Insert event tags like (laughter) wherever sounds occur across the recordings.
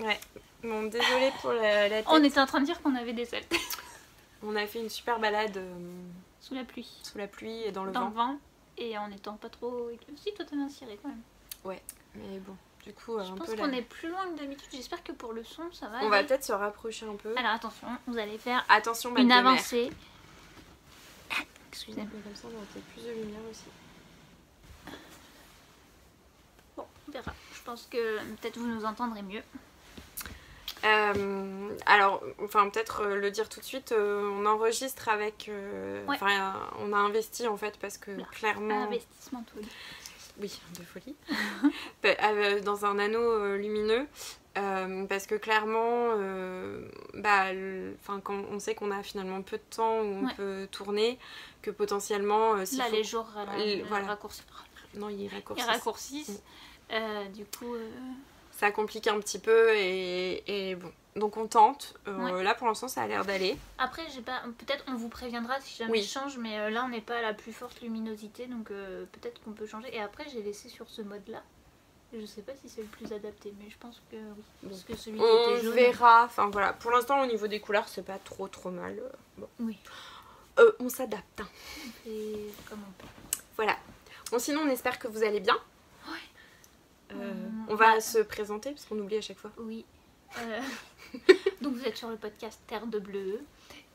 Ouais. Bon, désolé pour la, la tête. On était en train de dire qu'on avait des ailes. (laughs) On a fait une super balade euh, Sous la pluie. sous la pluie et dans le Dans vent. le vent. Et en étant pas trop. Si, toi t'as bien ciré quand même. Mais bon, du coup, euh, Je un pense qu'on est plus loin que d'habitude. J'espère que pour le son ça va. On va peut-être se rapprocher un peu. Alors attention, vous allez faire Attention, une avancée. (coughs) Excusez-moi. Comme ça, on aura peut-être plus de lumière aussi. Bon, on verra. Je pense que peut-être vous nous entendrez mieux. Euh, alors, enfin, peut-être euh, le dire tout de suite, euh, on enregistre avec. euh, Ouais. On a investi en fait parce que Oula. clairement. Investissement tout. Oui, de folie. (laughs) Dans un anneau lumineux. parce que clairement, bah, le- quand on sait qu'on a finalement peu de temps où on Ouais. peut tourner, que potentiellement, Là, faut- les jours voilà. non, il Ils raccourcissent. Euh, du coup, euh, Ça complique un petit peu et, et bon. Donc on tente. Euh, Ouais. Là, pour l'instant, ça a l'air d'aller. après, j'ai pas. Peut-être on vous préviendra si jamais Oui. je change, mais là on n'est pas à la plus forte luminosité, donc peut-être qu'on peut changer. Et après, j'ai laissé sur ce mode-là. Je sais pas si c'est le plus adapté, mais je pense que oui. Parce que celui qui On était jaune. verra. Enfin voilà. Pour l'instant, au niveau des couleurs, c'est pas trop trop mal. Bon. Oui. Euh, on s'adapte. hein. Et comme on peut. Voilà. Bon, sinon, on espère que vous allez bien. Euh, Hum, on va bah- se présenter parce qu'on oublie à chaque fois. Oui. Euh, (laughs) donc vous êtes sur le podcast Terre de Bleu.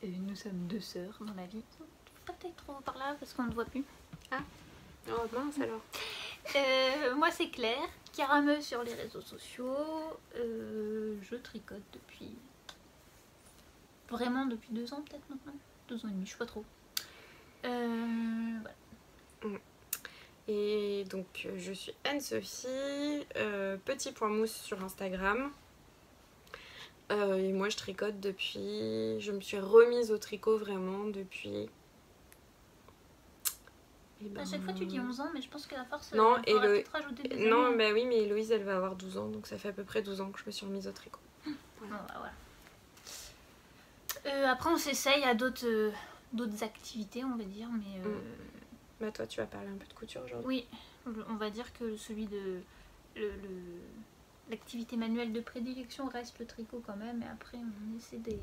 Et nous sommes deux sœurs dans la vie. Faut Pas peut-être trop par là parce qu'on ne voit plus. Oh mince alors. Euh, moi c'est Claire, Carameux sur les réseaux sociaux. Euh, je tricote depuis. Vraiment depuis deux ans peut-être maintenant Deux ans et demi, je sais pas trop. Euh, voilà. Et donc, euh, je suis Anne-Sophie, euh, petit point mousse sur Instagram. Euh, et moi, je tricote depuis. Je me suis remise au tricot vraiment depuis. Ben, À chaque fois tu dis 11 ans, mais je pense qu'à force, Non, on et le- rajouter des Non, bah oui, mais Héloïse, elle va avoir 12 ans, donc ça fait à peu près 12 ans que je me suis remise au tricot. Bah, voilà. Euh, après, on s'essaye à d'autres activités, on va dire, mais euh, Bah, toi, tu vas parler un peu de couture aujourd'hui. oui, on va dire que celui de le- le- l'activité manuelle de prédilection reste le tricot quand même, et après, on essaie des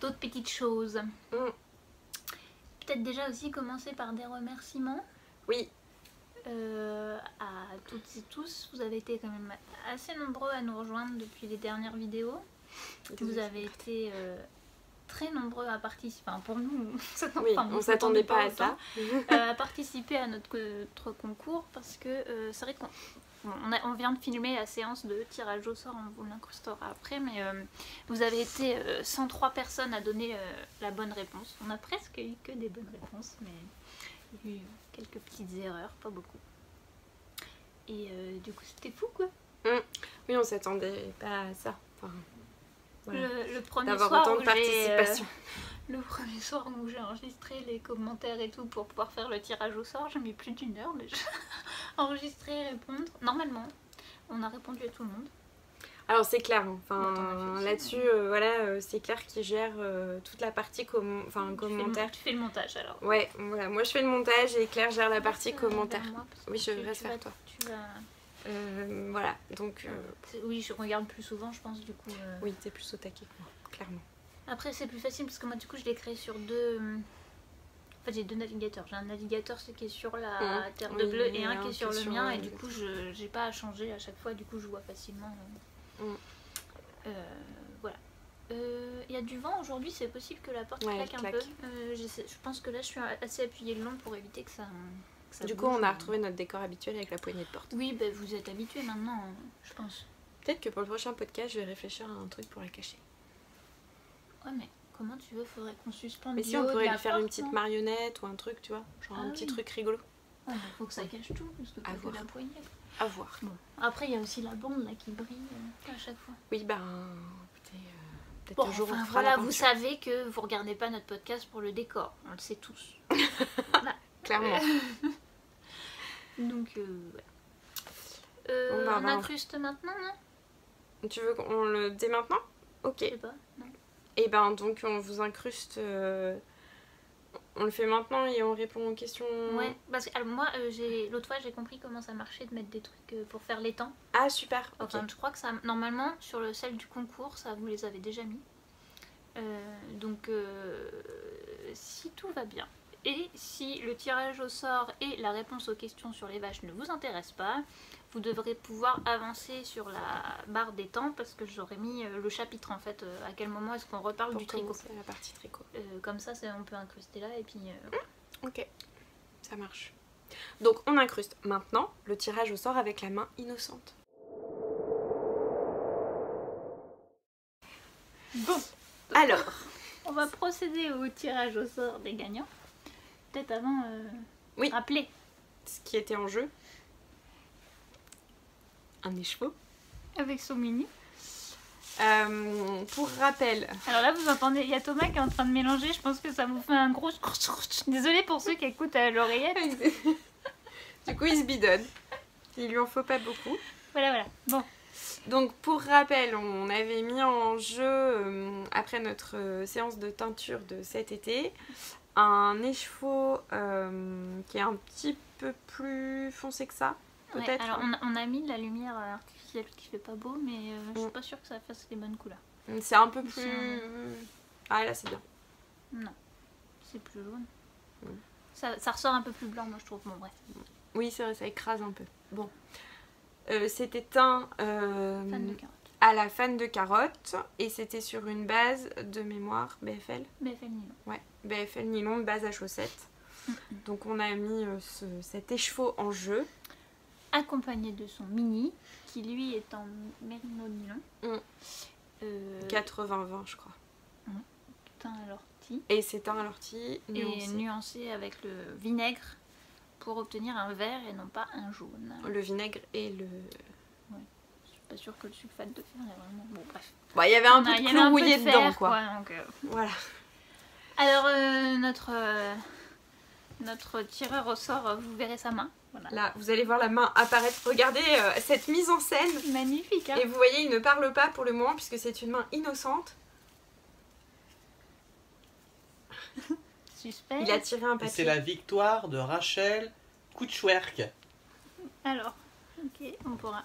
d'autres petites choses. Mm. Peut-être déjà aussi commencer par des remerciements. Oui, euh, à toutes et tous. Vous avez été quand même assez nombreux à nous rejoindre depuis les dernières vidéos. Vous avez été euh, très nombreux à participer. Enfin, pour nous, (laughs) oui enfin, on s'attendait pas à ça. euh, à participer à notre, notre concours parce que euh, c'est vrai qu'on on a- on vient de filmer la séance de tirage au sort, on vous l'incrustera après, mais euh, vous avez été euh, 103 personnes à donner la bonne réponse. On a presque eu que des bonnes réponses, mais il y a eu quelques petites erreurs, pas beaucoup. Et du coup, c'était fou quoi. Oui, on s'attendait pas à ça. Enfin, voilà. Le, le premier D'avoir soir autant où de j'ai, euh, participation. le premier soir où j'ai enregistré les commentaires et tout pour pouvoir faire le tirage au sort, j'ai mis plus d'une heure déjà. (laughs) Enregistrer, répondre. Normalement, on a répondu à tout le monde. Alors c'est clair, Bah, fait enfin aussi, là-dessus, euh, voilà, euh, c'est clair qui gère euh, toute la partie com- enfin, Tu fais commentaire. Tu fais le montage alors. Ouais, voilà, moi je fais le montage et Claire gère la partie euh, commentaire. moi, Oui, je reste vers toi. Tu vas... Euh, voilà, donc euh, Oui, je regarde plus souvent, je pense, du coup. euh. oui, t'es plus au taquet que moi, clairement. Après, c'est plus facile parce que moi, du coup, je l'ai créé sur deux. En fait, j'ai deux navigateurs. J'ai un navigateur ce qui est sur la Mhm. Terre de Oui, Bleu et un qui est sur le mien. Et du coup, je j'ai pas à changer à chaque fois. Du coup, je vois facilement. Euh, voilà. Il y a du vent aujourd'hui, c'est possible que la porte Ouais, claque un peu. J'essaie- je pense que là, je suis assez appuyée le long pour éviter que ça. Ça Du coup, on a retrouvé notre décor habituel avec la poignée de porte. Oui, bah, vous êtes habitués maintenant, je pense. Peut-être que pour le prochain podcast, je vais réfléchir à un truc pour la cacher. Ouais, mais comment tu veux Faudrait qu'on suspende Mais si, on pourrait lui faire porte, une petite marionnette ou un truc, tu vois, genre Ah un petit oui. truc rigolo. Ouais, mais faut que ça cache tout, parce que que la poignée. À voir. Bon. Après, il y a aussi la bande là qui brille euh, à chaque fois. Oui, ben, écoutez, euh, peut-être Bon, un jour enfin, on fera voilà, la vous savez que vous regardez pas notre podcast pour le décor, on le sait tous. (laughs) voilà. Clairement. (laughs) Donc, euh, voilà. Euh, on bah, incruste maintenant, non? Tu veux qu'on le dès maintenant? Ok. Je sais pas. Non. Et ben donc on vous incruste. euh, On le fait maintenant et on répond aux questions. Ouais, parce que alors, moi, euh, j'ai l'autre fois, j'ai compris comment ça marchait de mettre des trucs euh, pour faire les temps. Ah, super. ok. Enfin, je crois que ça, normalement, sur le celle du concours, ça vous les avez déjà mis. Euh, donc, euh, si tout va bien et si le tirage au sort et la réponse aux questions sur les vaches ne vous intéressent pas, vous devrez pouvoir avancer sur la barre des temps parce que j'aurais mis euh, le chapitre en fait. euh, à quel moment est-ce qu'on reparle Pour du tricot la partie tricot. Euh, Comme ça, on peut incruster là et puis. euh, Ok, ça marche. Donc on incruste maintenant le tirage au sort avec la main innocente. Bon, Alors, on va procéder au tirage au sort des gagnants. Peut-être avant, euh, Oui. rappeler ce qui était en jeu. Un écheveau. avec son mini. Euh, pour rappel, Alors là, vous entendez, il y a Thomas qui est en train de mélanger. Je pense que ça vous fait un gros. Désolée pour ceux qui écoutent à l'oreillette. (laughs) du coup il se bidonne. Il lui en faut pas beaucoup. Voilà, voilà. Bon, Donc pour rappel, on avait mis en jeu, euh, après notre séance de teinture de cet été, un écheveau euh, qui est un petit peu plus foncé que ça, ouais, peut-être. alors on a, on a mis de la lumière euh, artificielle qui fait pas beau, mais euh, je suis Mm. pas sûre que ça fasse les bonnes couleurs. C'est un peu plus... Ah là c'est bien. Non, c'est plus jaune. Mm. Ça, ça ressort un peu plus blanc, moi je trouve. Bon, bref. Oui c'est vrai, ça écrase un peu. Bon. Euh, c'était teint euh, Fan de carottes. à la fan de carotte et c'était sur une base de mémoire BFL. BFL Nylon. Ouais, BFL nylon, base à chaussettes. Donc on a mis euh, ce- cet écheveau en jeu. Accompagné de son mini, qui lui est en mérino nylon. Mm. Euh, 80-20 je crois. teint à l'ortie. Et c'est un ortie et nuancé. nuancé avec le vinaigre pour obtenir un vert et non pas un jaune. Le vinaigre et le... Je suis pas sûre que le sulfate de fer est vraiment. Bon, bref. Bon, il y avait un On peu de clou de dedans fer, quoi. donc, euh, Voilà. Alors, euh, notre, euh, notre tireur au sort, euh, vous verrez sa main. Voilà. Là, vous allez voir la main apparaître. Regardez euh, cette mise en scène. Magnifique, hein Et vous voyez, il ne parle pas pour le moment puisque c'est une main innocente. (laughs) Suspense. Il a tiré un Et c'est papier. la victoire de Rachel Kutschwerk. Alors, ok, on pourra.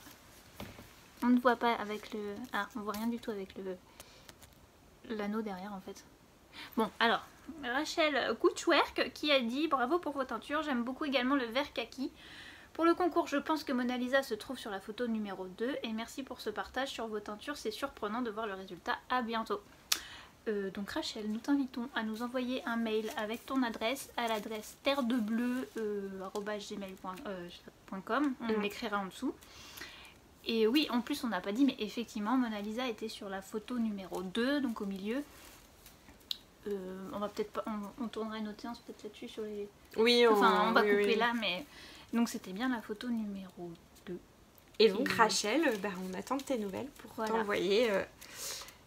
On ne voit pas avec le. Ah, on voit rien du tout avec le. L'anneau derrière en fait. Bon, alors, Rachel Kutschwerk qui a dit bravo pour vos teintures, j'aime beaucoup également le vert kaki. Pour le concours, je pense que Mona Lisa se trouve sur la photo numéro 2 et merci pour ce partage sur vos teintures, c'est surprenant de voir le résultat. À bientôt. Euh, donc Rachel, nous t'invitons à nous envoyer un mail avec ton adresse à l'adresse terre de bleu gmail.com. On Mm. l'écrira en dessous. Et oui, en plus on n'a pas dit, mais effectivement Mona Lisa était sur la photo numéro 2, donc au milieu. Euh, on va peut-être pas, on, on tournera une autre séance peut-être là-dessus sur les. Oui, on, Enfin, on va oui, couper oui. là, mais donc c'était bien la photo numéro 2. Et donc, Rachel, bah, on attend de tes nouvelles pour Voilà. t'envoyer euh,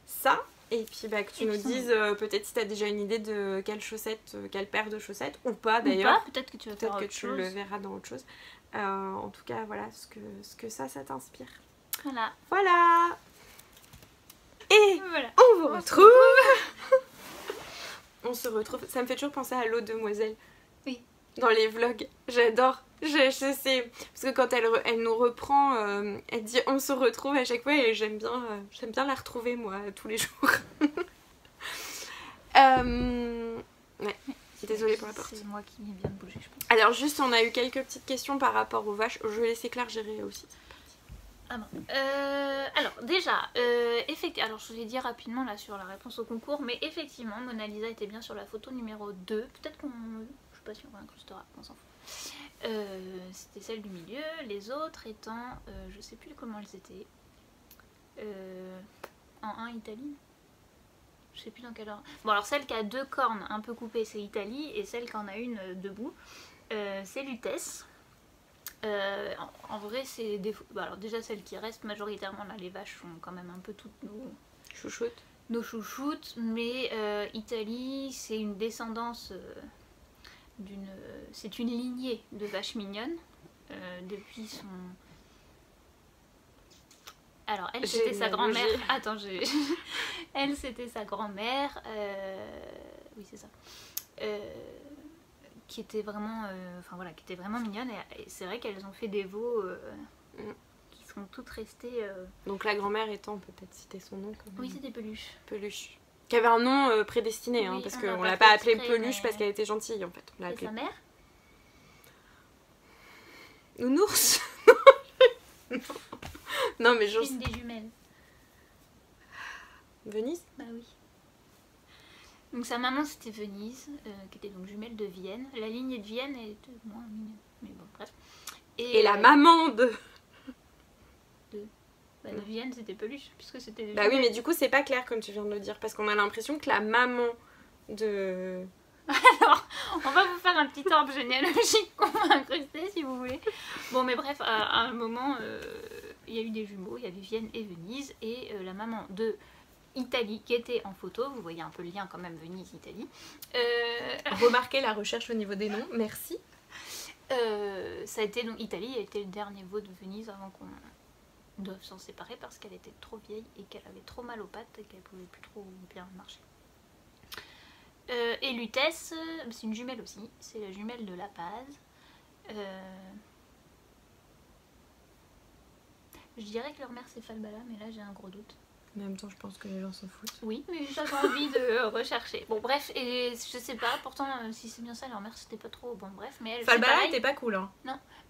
ça. Et puis bah, que tu Et nous dises euh, peut-être si tu as déjà une idée de quelle chaussette, euh, quelle paire de chaussettes, ou pas d'ailleurs. peut-être que tu vas faire que autre tu chose. le verras dans autre chose. En tout cas, voilà ce que, ce que ça, ça t'inspire. Voilà. Voilà Et Voilà. on vous retrouve (laughs) On se retrouve. Ça me fait toujours penser à l'eau demoiselle. Oui. Dans les vlogs. J'adore. Je, je sais. Parce que quand elle, elle nous reprend, euh, elle dit on se retrouve à chaque fois et j'aime bien, euh, j'aime bien la retrouver moi tous les jours. (laughs) Euh, ouais. Désolée pour la porte. C'est moi qui viens de bouger, je pense. Alors juste, on a eu quelques petites questions par rapport aux vaches. Je vais laisser Claire gérer aussi. Ah. Euh, alors déjà, euh, alors je vous ai dit rapidement là sur la réponse au concours, mais effectivement, Mona Lisa était bien sur la photo numéro 2. Peut-être qu'on, je sais pas si on incrustera, on s'en fout. Euh, C'était celle du milieu, les autres étant, je sais plus comment elles étaient. En 1 Italie. Je sais plus dans quel ordre. Bon alors celle qui a deux cornes un peu coupées, c'est Italie, et celle qui en a une debout, c'est Lutèce. Euh, en, en vrai, c'est des. bah, alors, déjà, celles qui restent majoritairement là, les vaches sont quand même un peu toutes nos, Chouchoute. nos chouchoutes, mais euh, Italie, c'est une descendance euh, d'une. C'est une lignée de vaches mignonnes euh, depuis son. Alors, elle, c'était sa grand-mère. (laughs) Attends, j'ai. (laughs) elle, c'était sa grand-mère. euh, Oui, c'est ça. Euh, qui étaient vraiment, euh, enfin voilà, qui étaient vraiment mignonnes. Et, et c'est vrai qu'elles ont fait des veaux euh, Mm. qui sont toutes restées. euh, Donc la grand-mère étant, on peut peut-être citer son nom quand même. Oui, c'est des peluches. Peluche. Qui avait un nom euh, prédestiné, hein, Oui, parce on qu'on l'a l'a pas appelée Peluche mais- parce qu'elle était gentille en fait. On l'a Et sa mère Nounours (laughs) Non mais genre Une des jumelles. Venise? Bah oui. Donc sa maman c'était Venise, euh, qui était donc jumelle de Vienne. La lignée de Vienne est moins mignonne, mais bon bref. Et la euh, maman de... bah, de Vienne c'était peluche, puisque c'était des Bah oui mais du coup c'est pas clair comme tu viens de le dire parce qu'on a l'impression que la maman de... (laughs) Alors, on va vous faire un petit arbre généalogique (laughs) qu'on va incruster si vous voulez. Bon, mais bref, à, à un moment, euh, il y a eu des jumeaux, il y avait Vienne et Venise, et la maman de Italie qui était en photo, vous voyez un peu le lien quand même Venise-Italie. Euh, (laughs) Remarquez la recherche au niveau des noms, merci. euh, ça a été donc Italie a été le dernier veau de Venise avant qu'on doive s'en séparer parce qu'elle était trop vieille et qu'elle avait trop mal aux pattes et qu'elle pouvait plus trop bien marcher. Euh, et Lutèce, c'est une jumelle aussi, c'est la jumelle de La Paz. Euh, Je dirais que leur mère c'est Falbala, mais là j'ai un gros doute. En même temps je pense que les gens s'en foutent. Oui, mais j'avais envie de (laughs) rechercher. Bon, bref, et je sais pas, pourtant euh, si c'est bien ça, leur mère c'était pas trop. Bon, bref, mais elle. Falbala était pas cool hein.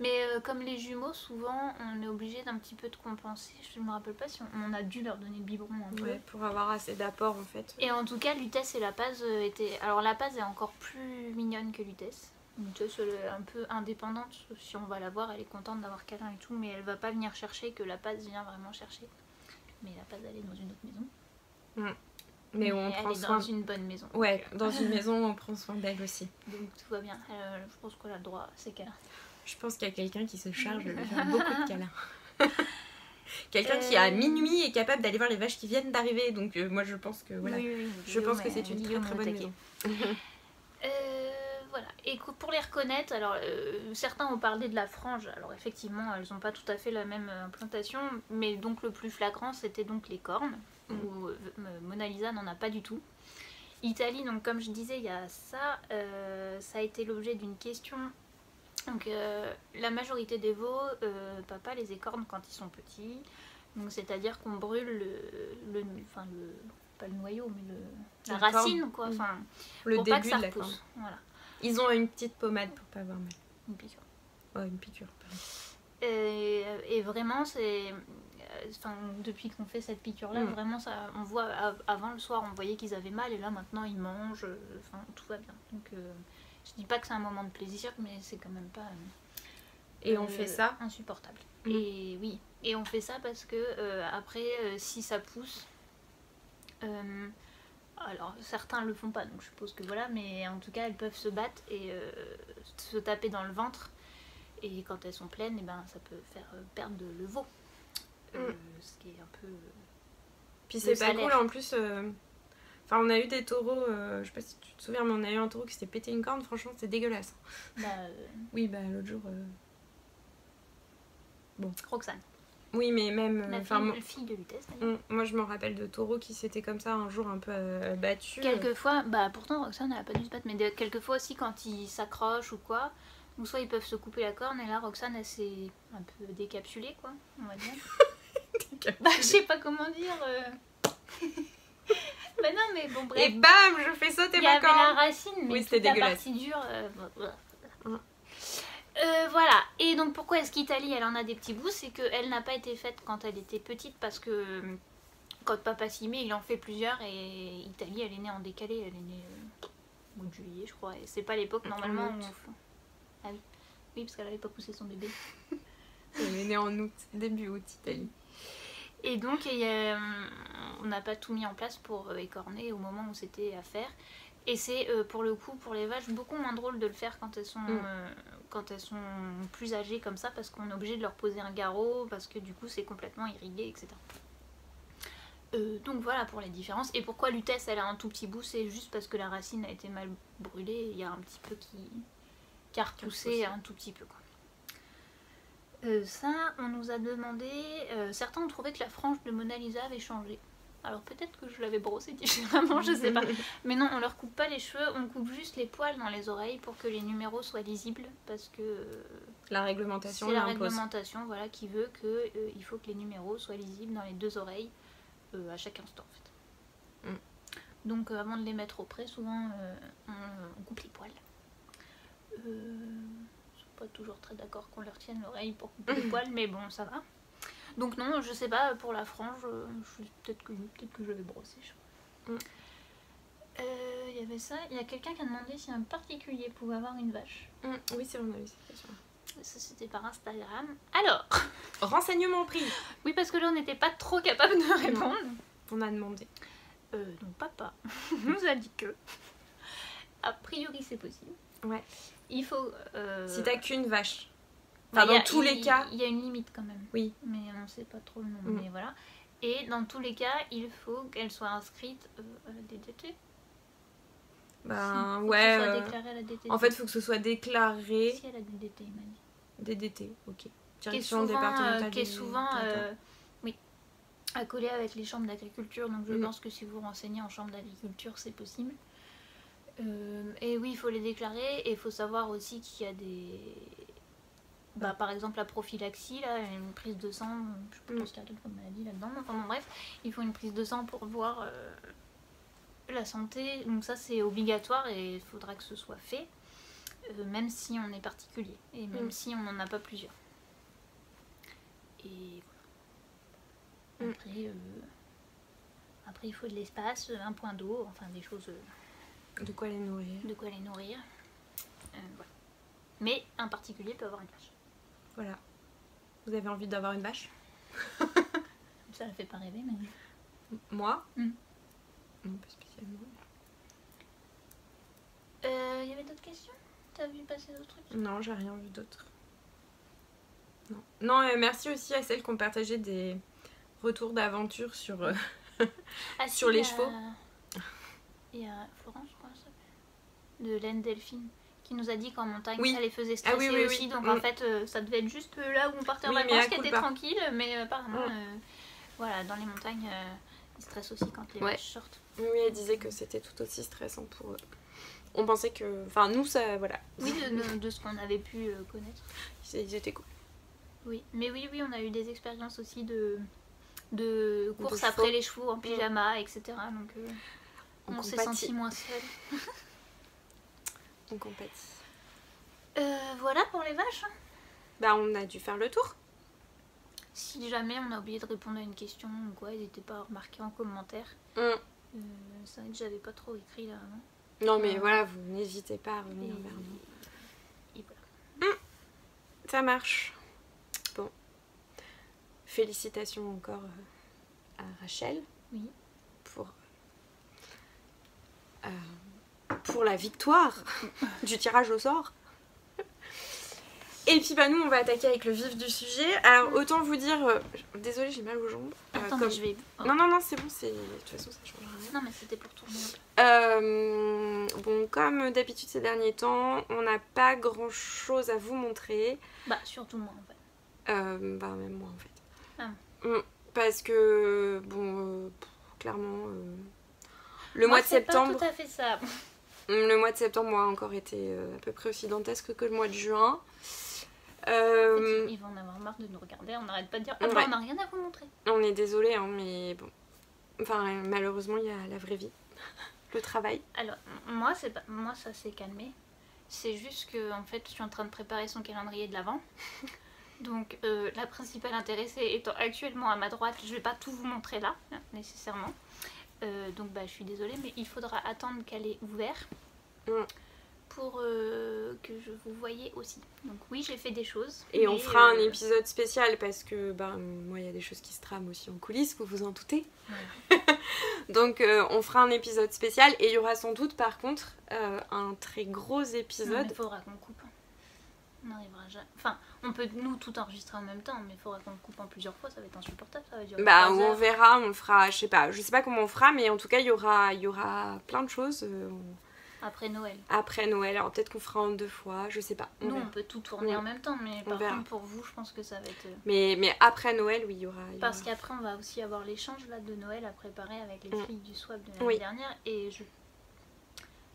Mais euh, comme les jumeaux, souvent on est obligé d'un petit peu de compenser. Je me rappelle pas si on, on a dû leur donner le biberon un peu. Ouais, pour avoir assez d'apport en fait. Et en tout cas, Lutèce et La Paz euh, étaient. Alors La Paz est encore plus mignonne que Lutèce. Lutèce, elle est un peu indépendante. Si on va la voir, elle est contente d'avoir câlin et tout, mais elle va pas venir chercher que La Paz vient vraiment chercher. Mais La Paz, elle est dans une autre maison. Mais on elle prend est soin... dans une bonne maison. Ouais, dans une (laughs) maison on prend soin d'elle aussi. Donc tout va bien. Euh, je pense qu'on a le droit, c'est câlin. Je pense qu'il y a quelqu'un qui se charge de faire beaucoup de câlins. (laughs) quelqu'un qui à Euh. minuit est capable d'aller voir les vaches qui viennent d'arriver. Donc euh, moi je pense que voilà. Oui, oui, oui, Je pense que est- c'est une très très bonne maison. (laughs) Et pour les reconnaître, alors euh, certains ont parlé de la frange. Alors effectivement, elles n'ont pas tout à fait la même euh, implantation, mais donc le plus flagrant, c'était donc les cornes, où euh, Mona Lisa n'en a pas du tout. Italie, donc comme je disais, il y a ça. euh, ça a été l'objet d'une question. Donc la majorité des veaux, papa les écorne quand ils sont petits. Donc c'est-à-dire qu'on brûle le, le, enfin le, pas le noyau, mais le, la La corne. racine quoi. Mm. Enfin, Le pour pas début que ça de la repousse. corne. Voilà, Ils ont une petite pommade pour pas avoir mal. une piqûre. Oh, une piqûre. Et, et vraiment, c'est. euh, Enfin, depuis qu'on fait cette piqûre-là, Mm. vraiment, ça, on voit av- avant le soir, on voyait qu'ils avaient mal, et là maintenant ils mangent, euh, enfin tout va bien. Donc, euh, je dis pas que c'est un moment de plaisir, mais c'est quand même pas. euh, Et on euh, fait ça. Insupportable. Mm. Et oui, et on fait ça parce que euh, après, euh, si ça pousse. Alors certains le font pas, donc je suppose que voilà, mais en tout cas elles peuvent se battre et euh, se taper dans le ventre. Et quand elles sont pleines, et ben, ça peut faire euh, perdre de- le veau. Euh, Mm. ce qui est un peu. Puis c'est pas cool en plus. Enfin, on a eu des taureaux, je sais pas si tu te souviens, mais on a eu un taureau qui s'était pété une corne, franchement, c'était dégueulasse. Bah, euh, Oui, bah l'autre jour. euh, Roxane, Oui, mais même. euh, la Enfin, fille, moi, fille de Lutèce moi, je me rappelle de taureaux qui s'étaient comme ça un jour un peu euh, battus. Quelquefois, bah pourtant Roxane elle a pas dû se battre, mais quelquefois aussi quand ils s'accrochent ou quoi, ou soit ils peuvent se couper la corne et là Roxane elle s'est un peu décapsulée quoi, on va dire. (laughs) bah je sais pas comment dire. euh. (laughs) bah non mais bon bref. Et bam, je fais sauter Il y ma avait la corne. racine, mais Oui, toute c'était la partie dure. euh, bon, voilà. Mm. Euh, voilà. Et donc pourquoi est-ce qu'Italie elle en a des petits bouts? C'est qu'elle n'a pas été faite quand elle était petite parce que euh, quand papa s'y met, il en fait plusieurs et Italie elle est née en décalé, elle est née euh, au mois de juillet je crois. Et c'est pas l'époque En normalement où on Ah oui. Oui parce qu'elle avait pas poussé son bébé. (laughs) Elle est née en août, début août, Italie. Et donc, on n'a pas tout mis en place pour écorner au moment où c'était à faire. Et c'est euh, pour le coup, pour les vaches, beaucoup moins drôle de le faire quand elles sont, Mm. euh, quand elles sont plus âgées comme ça, parce qu'on est obligé de leur poser un garrot, parce que du coup c'est complètement irrigué, etc. Euh, donc voilà pour les différences. Et pourquoi Lutèce elle a un tout petit bout, c'est juste parce que la racine a été mal brûlée, il y a un petit peu qui, qui a repoussé repoussé. un tout petit peu. Quoi. Euh, ça, on nous a demandé. euh, certains ont trouvé que la frange de Mona Lisa avait changé. Alors peut-être que je l'avais brossé différemment, je sais pas. (laughs) Mais non, on leur coupe pas les cheveux, on coupe juste les poils dans les oreilles pour que les numéros soient lisibles parce que euh, La réglementation c'est la réglementation voilà, qui veut que euh, il faut que les numéros soient lisibles dans les deux oreilles euh, à chaque instant en fait. Mm. Donc euh, avant de les mettre au près, souvent on, on coupe les poils. Euh, je suis pas toujours très d'accord qu'on leur tienne l'oreille pour couper les (laughs) poils, mais bon ça va. Donc non, je sais pas, pour la frange, euh, peut-être que, peut que je vais brosser. Mm. Euh, Il y avait ça, il y a quelqu'un qui a demandé si un particulier pouvait avoir une vache. Hum, oui, c'est vrai, on a question. Ça c'était par Instagram. Alors, (laughs) Renseignement pris. oui parce que là on n'était pas trop capable de répondre. On a demandé. Euh, donc papa (laughs) nous a dit que, a priori c'est possible. Ouais. Il faut... euh, Si t'as qu'une vache. Enfin, dans a- tous les cas. Il y a une limite quand même. Oui. Mais on sait pas trop le nom. Mm. Mais voilà. Et dans tous les cas, il faut qu'elle soit inscrite euh, à la DDT. Ben Faut que ouais. ce soit euh, déclaré à la DDT. En fait, il faut que ce soit déclaré Si, à la DDT, il m'a dit. DDT. Ok. Qui est Direction souvent, départementale. euh, qui est souvent euh, oui, accolé avec les chambres d'agriculture. Donc je Mm. pense que si vous renseignez en chambre d'agriculture, c'est possible. Et oui, il faut les déclarer. Et il faut savoir aussi qu'il y a des. Bah, par exemple, la prophylaxie, là, une prise de sang, je Mm. ce qu'il y a d'autre comme maladie là-dedans. Enfin bon, bref, il faut une prise de sang pour voir euh, la santé. Donc ça, c'est obligatoire et il faudra que ce soit fait, euh, même si on est particulier et même Mm. si on n'en a pas plusieurs. Et Mm. voilà. Après, euh, après, il faut de l'espace, un point d'eau, enfin des choses, euh, De quoi les nourrir. de quoi les nourrir. Voilà. Mais un particulier peut avoir une vache. Voilà. Vous avez envie d'avoir une vache? (laughs) Ça ne fait pas rêver, mais. Moi? Mm. Non, pas spécialement. Euh, Il y avait d'autres questions? T'as vu passer d'autres trucs? Non, j'ai rien vu d'autre. Non. Non, euh, merci aussi à celles qui ont partagé des retours d'aventure sur. euh, (laughs) Ah, si, Sur les chevaux. Il y a (laughs) Florence, je crois, ça s'appelle. De Laine Delphine, qui nous a dit qu'en montagne, Oui. ça les faisait Ah stresser oui, oui, aussi. oui. Donc Mm. en fait, euh, ça devait être juste euh, là où on partait en vacances, qui était tranquille. Mais euh, apparemment, Mm. euh, voilà, dans les montagnes, euh, ils stressent aussi quand les Ouais. vaches sortent. Oui, elle disait que c'était tout aussi stressant pour eux. On pensait que. Enfin, nous, ça. Voilà. Oui, de, de- de ce qu'on avait pu connaître. Ils étaient cool. Oui, mais oui, oui, on a eu des expériences aussi de, de course après les chevaux en pyjama, etc. Donc euh, On, on s'est senti moins seul. (laughs) On compatit. Euh, voilà pour les vaches. hein. Bah, on a dû faire le tour. Si jamais on a oublié de répondre à une question ou quoi, n'hésitez pas à remarquer en commentaire. Mm. Euh, c'est vrai que j'avais pas trop écrit là avant. Non, mais Ouais. voilà, vous n'hésitez pas à revenir vers nous. et voilà. Ça marche. Bon. Félicitations encore euh, à Rachel Oui. pour, euh, pour la victoire (laughs) du tirage au sort. Et puis bah nous on va attaquer avec le vif du sujet. Alors autant vous dire, euh, désolée j'ai mal aux jambes. Euh, Attends, comme- mais je vais. oh. Non non non c'est bon, c'est de toute façon ça change rien. Non, mais c'était pour peu. Euh, bon comme d'habitude ces derniers temps, on n'a pas grand chose à vous montrer. Bah, surtout moi en fait. Euh, bah même moi en fait. Ah. Mm, Parce que bon, clairement, le Moi, mois de c'est pas septembre, tout à fait ça. Mm, le mois de septembre a encore été euh, à peu près aussi dantesque que le mois de juin. Euh, Ils vont en avoir marre de nous regarder. On n'arrête pas de dire bah, on n'a rien à vous montrer. on est désolé, hein, mais bon, enfin malheureusement il y a la vraie vie, le travail. Alors, moi, c'est pas... moi ça s'est calmé. C'est juste que, en fait, je suis en train de préparer son calendrier de l'avant. (laughs) Donc, euh, la principale intéressée étant actuellement à ma droite, je vais pas tout vous montrer là, hein, nécessairement. Euh, donc, bah, je suis désolée, mais il faudra attendre qu'elle ait ouvert pour euh, que je vous voyez aussi. Donc, oui, j'ai fait des choses. Et on fera un euh, épisode spécial parce que bah, moi il y a des choses qui se trament aussi en coulisses, vous vous en doutez. (laughs) Donc on fera un épisode spécial et il y aura sans doute par contre un très gros Non, épisode. mais faudra qu'on coupe. On n'arrivera jamais. Enfin, on peut nous tout enregistrer en même temps, mais il faudra qu'on coupe en plusieurs fois, ça va être insupportable, ça va durer Bah on heures. verra, on le fera, je sais pas, je sais pas comment on fera, mais en tout cas il y aura, y aura plein de choses. euh, on- Après Noël. après Noël. Alors peut-être qu'on fera en deux fois, je sais pas. On Nous, verra. on peut tout tourner Ouais. en même temps, mais On par verra. contre, pour vous, je pense que ça va être. euh, Mais, mais après Noël, oui, il y aura. y Parce aura- qu'après, on va aussi avoir l'échange là de Noël à préparer avec les Mm. filles du swap de l'année Oui. dernière. Et je.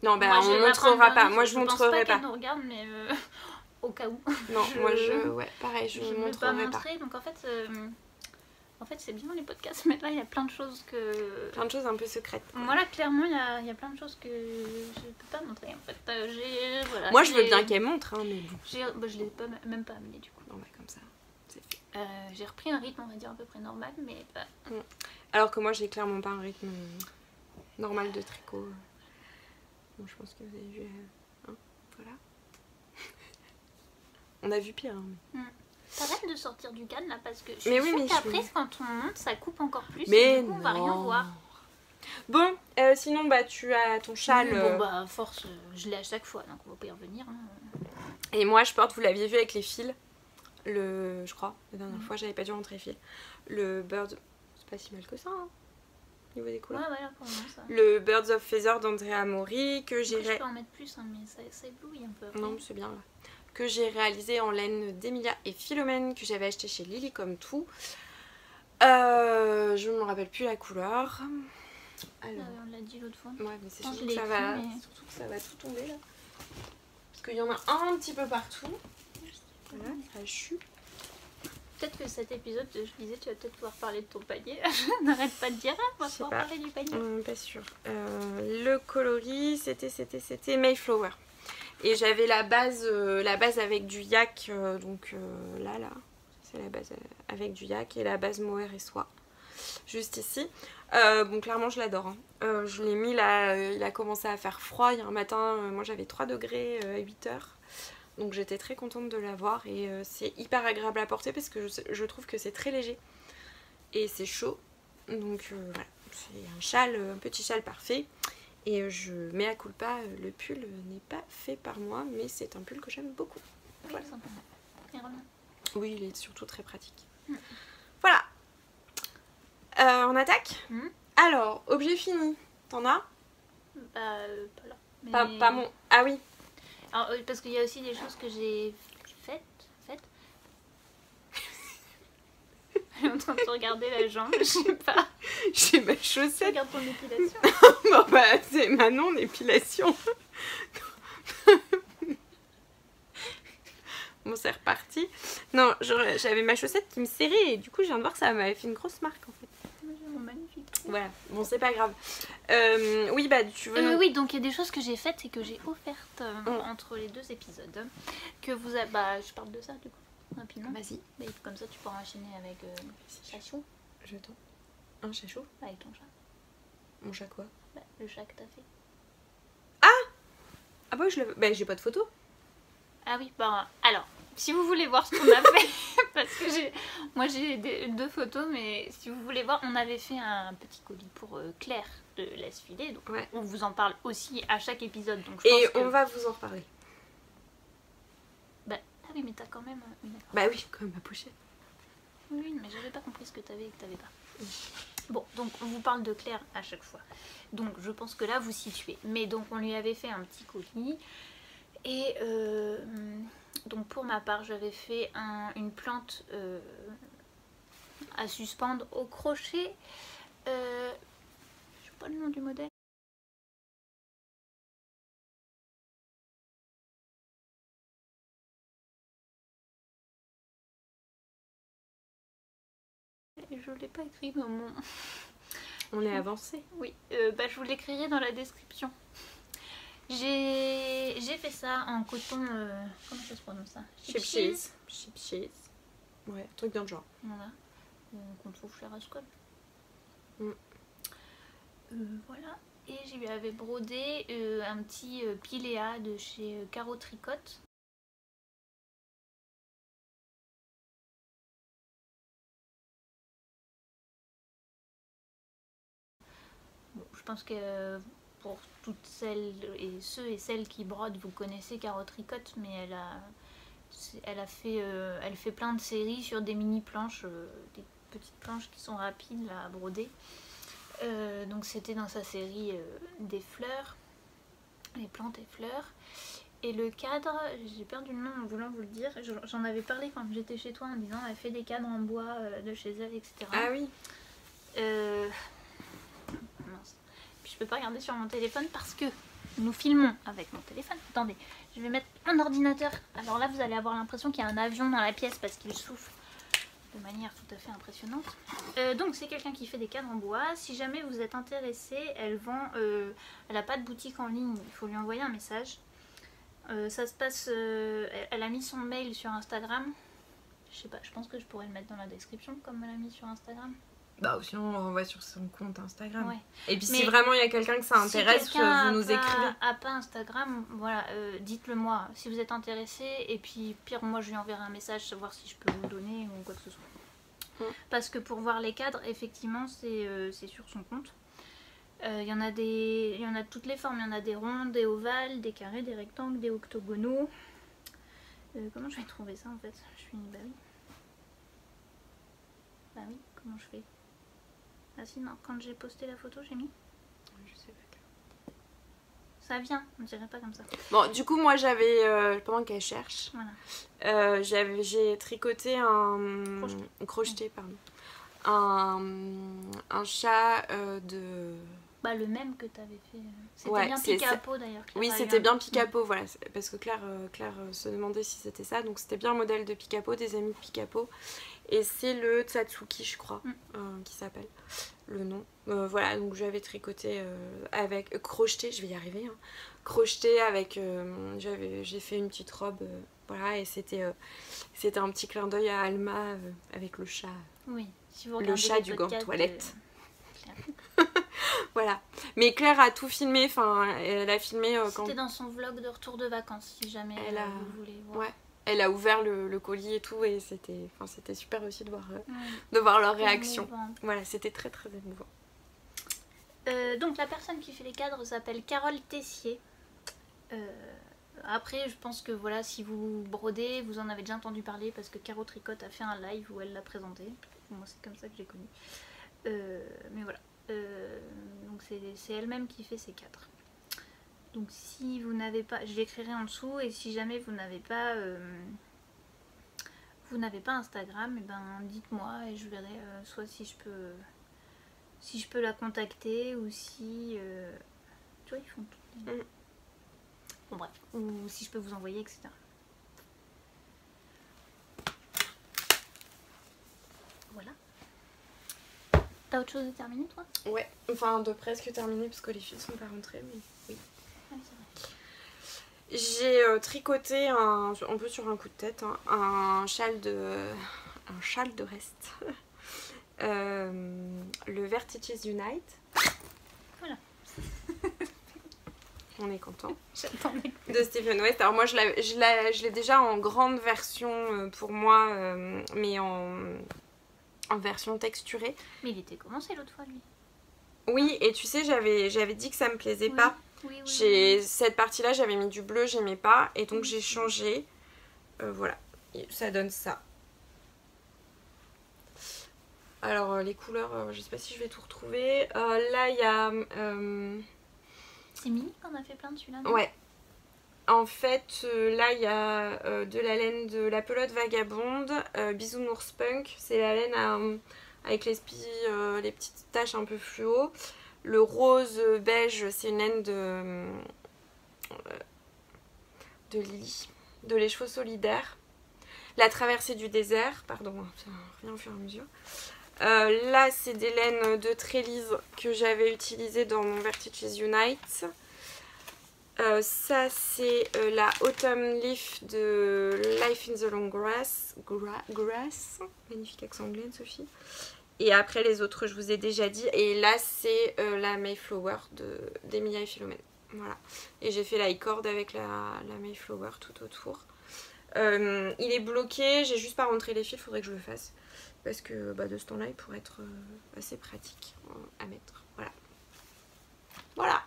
Non, bah Moi, je on montrera pas. Moi, je pense montrerai pas. pas. nous regarde, mais euh, (laughs) au cas où. (laughs) Non, Je- moi je. Ouais, pareil, je ne veux pas montrerai pas. montrer. Donc en fait, euh, en fait, c'est bien les podcasts, (laughs) mais là, il y a plein de choses que. Plein de choses un peu secrètes. quoi. Moi là, clairement, il y a, y a plein de choses que je peux pas montrer en fait. Euh, j'ai, voilà, Moi, je veux bien qu'elle montre, hein, mais bon. bah, je l'ai pas, même pas amené du coup. Non, bah, comme ça. Euh, j'ai repris un rythme, on va dire, à peu près normal, mais bah, Alors que moi, j'ai clairement pas un rythme normal de tricot. Bon, je pense que vous avez vu. euh, hein, voilà. On a vu pire. hein. t'arrêtes de sortir du cadre là parce que je suis Mais oui, mais qu'après, quand on monte, ça coupe encore plus. Mais et du coup, on va rien voir. Bon, euh, sinon, bah, tu as ton châle. Oui, euh, Bon, bah, force, euh, je l'ai à chaque fois, donc on va pas y revenir. hein. Et moi, je porte, vous l'aviez vu avec les fils, le, je crois, la dernière Mhm. fois, j'avais pas dû rentrer fil. Le Bird, c'est pas si mal que ça, hein, au niveau des Ouais, couleurs. voilà, pour moi, ça. Le Birds of Feather d'Andrea Mori, que ré- je peux en mettre plus, hein, mais ça, ça éblouit un peu. après. non, c'est bien là. Que j'ai réalisé en laine d'Emilia et Philomène, que j'avais acheté chez Lily comme tout. Euh, je me rappelle plus la couleur. Ah, Alors, on l'a dit l'autre fois. ouais, mais c'est surtout que ça va, mais- surtout que ça va tout tomber là. Parce qu'il y en a un petit peu partout. Voilà, ça chute. Peut-être que cet épisode, je disais, tu vas peut-être pouvoir parler de ton panier. (laughs) n'arrête pas de dire, ah, on va pouvoir pas. parler du panier. Hum, pas sûr. Euh, le coloris, c'était, c'était, c'était Mayflower. Et j'avais la base, euh, la base avec du yak, euh, donc euh, là, là, c'est la base avec du yak et la base mohair et soie, juste ici. Bon, clairement, je l'adore. hein. Je l'ai mis là, il a commencé à faire froid. Il y a un matin, moi j'avais 3 degrés à 8 heures. Donc j'étais très contente de l'avoir et c'est hyper agréable à porter parce que je, je trouve que c'est très léger et c'est chaud. Donc voilà, c'est un châle, un petit châle parfait. Et je mets à culpa, le pull n'est pas fait par moi, mais c'est un pull que j'aime beaucoup. Oui, Voilà. Oui, il est surtout très pratique. Voilà. Euh, on attaque Mhm. Alors, objet fini. T'en as Bah, euh, pas là. Mais- pas, pas mon. Ah oui. Alors, euh, parce qu'il y a aussi des choses que j'ai faites. faites. Elle est en train de regarder la jambe, je sais pas. (laughs) J'ai ma chaussette. regardes ton épilation. (laughs) bon bah, c'est Manon l'épilation. (laughs) bon, c'est reparti. Non, j'avais ma chaussette qui me serrait et du coup, je viens de voir que ça m'avait fait une grosse marque en fait. Magnifique. Voilà, bon, c'est pas grave. Euh, oui, bah, tu veux. Euh, oui, donc il y a des choses que j'ai faites et que j'ai offertes euh, Mm. entre les deux épisodes. Que vous avez. Bah, je parle de ça du coup, rapidement. Vas-y. Mais comme ça, tu pourras enchaîner avec euh, Chachou, Je t'en. Un chat chaud avec ton chat. Mon chat quoi? Bah, le chat que t'as fait. Ah bah, je. Bah, j'ai pas de photo. Ah oui, bah alors, si vous voulez voir ce qu'on a fait, (laughs) parce que j'ai, moi j'ai deux photos, mais si vous voulez voir, on avait fait un petit colis pour euh, Claire de Laisse Filer, donc Ouais. on vous en parle aussi à chaque épisode. Donc je Et pense que- on va vous en reparler. Oui, mais t'as quand même une. Bah oui, comme ma pochette. Oui, mais j'avais pas compris ce que t'avais et que t'avais pas. Bon, donc on vous parle de Claire à chaque fois. Donc je pense que là vous situez. Mais donc on lui avait fait un petit colis. Et euh, donc pour ma part, j'avais fait un- une plante euh, à suspendre au crochet. Euh, je sais pas le nom du modèle. Je l'ai pas écrit dans (laughs) mon. On est avancé. Oui, euh, bah, je vous l'écrirai dans la description. J'ai fait ça en coton. euh, comment ça se prononce ça? Chip cheese. Chip cheese. Ouais, truc dans le genre. Voilà. Euh, Qu'on trouve chez Rascol. Mm. Euh, voilà. Et je lui avais brodé un petit piléa de chez Caro Tricotte. Pense que euh, pour toutes celles et ceux et celles qui brodent, vous connaissez Caro Tricotte, mais elle a, elle a fait, euh, elle fait plein de séries sur des mini planches, euh, des petites planches qui sont rapides là, à broder. Euh, donc c'était dans sa série des fleurs. les plantes et fleurs. Et le cadre, j'ai perdu le nom en voulant vous le dire. Je- J'en avais parlé quand j'étais chez toi en disant elle fait des cadres en bois de chez elle, etc. Ah oui. Puis je peux pas regarder sur mon téléphone parce que nous filmons avec mon téléphone. Attendez, je vais mettre un ordinateur. Alors là, vous allez avoir l'impression qu'il y a un avion dans la pièce parce qu'il souffle de manière tout à fait impressionnante. Euh, donc c'est quelqu'un qui fait des cadres en bois. Si jamais vous êtes intéressé, elle vend. euh, elle a pas de boutique en ligne. Il faut lui envoyer un message. Euh, ça se passe. elle a mis son mail sur Instagram. Je sais pas. Je pense que je pourrais le mettre dans la description comme elle a mis sur Instagram. Bah, sinon, on renvoie sur son compte Instagram. Ouais. Et puis, Mais si vraiment il y a quelqu'un que ça Si intéresse, quelqu'un vous nous a écrivez. pas, pas Instagram, voilà, euh, dites-le moi si vous êtes intéressé. Et puis, pire, moi je lui enverrai un message, savoir si je peux vous donner ou quoi que ce soit. Parce que pour voir les cadres, effectivement, c'est euh, c'est sur son compte. Euh, Il y en a des, il y en a de toutes les formes. Il y en a des ronds, des ovales, des carrés, des rectangles, des octogonaux. Euh, comment je vais trouver ça en fait? Je suis bah oui. Bah oui, comment je fais? Ah si non, quand j'ai posté la photo, j'ai mis. Je sais pas. Ça vient, on dirait pas comme ça. Bon, du coup, moi, j'avais, euh, pendant qu'elle cherche, Voilà. euh, j'avais, j'ai tricoté un. Crocheté. Crocheté, pardon. Un, un chat euh, de. Bah le même que t'avais fait. C'était Ouais, bien peau d'ailleurs. Oui, c'était bien Picapo, voilà, parce que Claire, euh, Claire euh, se demandait si c'était ça, donc c'était bien un modèle de Picapo, des amis de Picapo, et c'est le Tsatsuki, je crois, Mm. euh, qui s'appelle le nom. Euh, voilà, donc j'avais tricoté euh, avec crocheté, je vais y arriver, hein, crocheté avec, j'ai fait une petite robe, voilà, et c'était, c'était un petit clin d'œil à Alma avec le chat, Oui, si vous Le chat du gant podcasts, toilette. euh, (laughs) voilà. Mais Claire a tout filmé, enfin, elle a filmé quand C'était dans son vlog de retour de vacances, si jamais Elle a- vous voulez voir. Ouais. Elle a ouvert le, le colis et tout, et c'était, enfin, c'était super aussi de voir, euh, Ouais, de voir leur réaction. émouvant. Voilà, c'était très très émouvant. Euh, donc la personne qui fait les cadres s'appelle Carole Tessier. Euh, après, je pense que voilà, si vous brodez, vous en avez déjà entendu parler parce que Caro Tricotte a fait un live où elle l'a présenté. Moi, c'est comme ça que j'ai connu. Euh, mais voilà. Donc c'est c'est elle-même qui fait ces cadres. Donc si vous n'avez pas, je l'écrirai en dessous et si jamais vous n'avez pas, euh, vous n'avez pas Instagram, et ben dites-moi et je verrai euh, soit si je peux si je peux la contacter ou si. euh, tu vois, ils font tout. Mm. Bon, bref. Ou si je peux vous envoyer, etc. Voilà. T'as autre chose de terminer, toi? Ouais, enfin de presque terminé parce que les filles sont pas rentrées, mais oui. Ah oui, c'est vrai. J'ai euh, tricoté un, un peu sur un coup de tête hein, un châle de un châle de reste. (laughs) Euh, le Vertices Unite. Voilà. (laughs) On est content. De Stephen West. Alors moi je l'ai déjà en grande version euh, pour moi, mais en, en version texturée. Mais il était commencé l'autre fois, lui. Oui, et tu sais, j'avais j'avais dit que ça me plaisait Oui. pas. Oui, oui. J'ai cette partie-là, j'avais mis du bleu, j'aimais pas, et donc j'ai changé. Euh, voilà, ça donne ça. Alors euh, les couleurs, euh, je sais pas si je vais tout retrouver. Là, il y a... C'est Mimi qu'on a fait plein de celui-là. Ouais. En fait, là, il y a de la laine de la pelote vagabonde, Bisounours Punk, c'est la laine à, avec les les petites taches un peu fluo. Le rose beige, c'est une laine de, euh, de Lily, de les chevaux solidaires. La traversée du désert, pardon, revient au fur et à mesure. Euh, là, c'est des laines de Trélise que j'avais utilisées dans mon Vertices Unite. Euh, ça, c'est la Autumn Leaf de Life in the Long Grass. Gra- grass? Magnifique accent anglais, Sophie. Et après, les autres, je vous ai déjà dit. Et là, c'est euh, la Mayflower de- d'Emilia et Philomène. Voilà. Et j'ai fait la e-cord avec la, la Mayflower tout autour. Euh, il est bloqué, j'ai juste pas rentré les fils, il faudrait que je le fasse. Parce que bah, de ce temps-là, il pourrait être euh, assez pratique à mettre. Voilà. Voilà.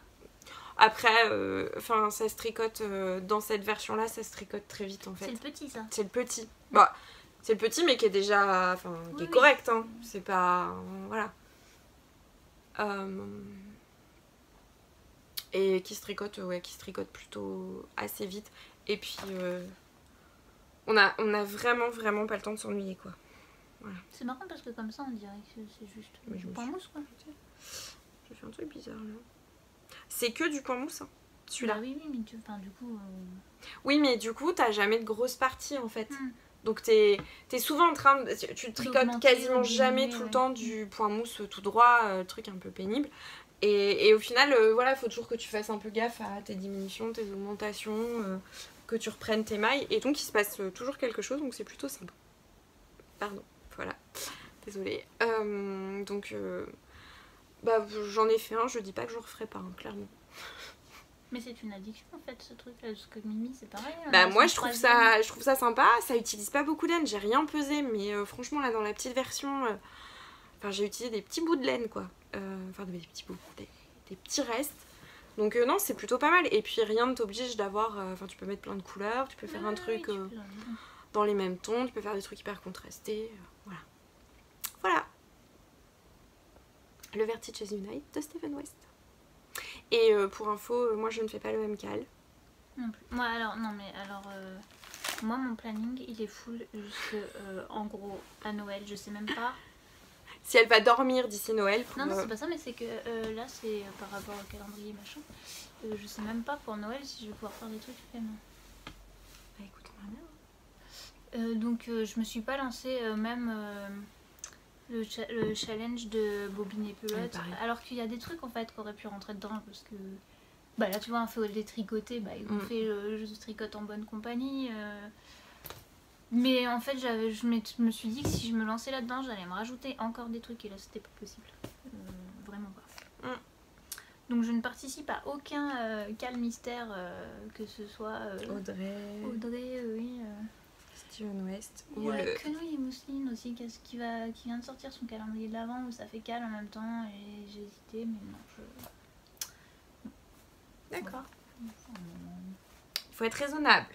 Après, euh, enfin, ça se tricote euh, dans cette version-là, ça se tricote très vite en C'est fait. le petit, ça. C'est le petit. Bah, c'est le petit, mais qui est déjà, enfin, qui Oui, est correct. Hein. C'est pas, voilà. Euh, Et qui se tricote, ouais, qui se tricote plutôt assez vite. Et puis, euh, on, a, on a vraiment, vraiment pas le temps de s'ennuyer, quoi. C'est marrant parce que comme ça, on dirait que c'est juste Mais je du pain mousse, quoi. J'ai fait un truc bizarre, là. C'est que du pain mousse, hein, celui-là. Bah oui, oui, mais tu... enfin, du coup... euh, Oui, mais du coup, t'as jamais de grosses parties, en fait. Hmm. Donc t'es es souvent en train de... Tu tricotes quasiment jamais tout le temps du point mousse tout droit, euh, truc un peu pénible. Et, et au final, euh, voilà, faut toujours que tu fasses un peu gaffe à tes diminutions, tes augmentations, euh, que tu reprennes tes mailles. Et donc il se passe toujours quelque chose, donc c'est plutôt sympa. Pardon, voilà. Désolée. Donc bah, j'en ai fait un, je dis pas que je referai pas, hein, clairement. Mais c'est une addiction, en fait, ce truc-là. Parce que Mimi, c'est pareil. hein, Bah moi je trouve ça je trouve ça sympa, ça utilise pas beaucoup de laine, j'ai rien pesé mais euh, franchement là dans la petite version euh, enfin j'ai utilisé des petits bouts de laine quoi. Euh, enfin des petits bouts, des, des petits restes. Donc euh, non, c'est plutôt pas mal et puis rien ne t'oblige d'avoir euh, enfin tu peux mettre plein de couleurs, tu peux faire un truc euh, euh, dans les mêmes tons, tu peux faire des trucs hyper contrastés, euh, voilà. Voilà. Le Vertices Unite de Stephen West. Et euh, pour info, euh, moi je ne fais pas le même cal. Non plus. Moi, alors, non, mais alors, euh, moi, mon planning, il est full jusque, euh, en gros, à Noël. Je sais même pas. (coughs) Si elle va dormir d'ici Noël pour, Non, non, c'est pas ça, mais c'est que euh, là, c'est par rapport au calendrier, machin. Je sais même pas pour Noël si je vais pouvoir faire des trucs vraiment. Bah écoute, on bien. Euh, donc, je me suis pas lancée même le, cha- le challenge de bobiner Ouais, pelote. pareil. alors qu'il y a des trucs en fait qui auraient pu rentrer dedans parce que. Bah là, tu vois, on fait les tricoter, bah, on Mm. fait le jeu de tricote en bonne compagnie. euh. Mais en fait, je me suis dit que si je me lançais là-dedans, j'allais me rajouter encore des trucs et là, c'était pas possible. Euh, vraiment pas. Mm. Donc, je ne participe à aucun euh, cal mystère, euh, que ce soit euh, Audrey, Audrey, oui. Steven West Il y ou a le... Quenouille et Mousseline aussi qui, qui, va, qui vient de sortir son calendrier de l'avant où ça fait cal en même temps et j'ai hésité mais non je... D'accord. Il faut être raisonnable.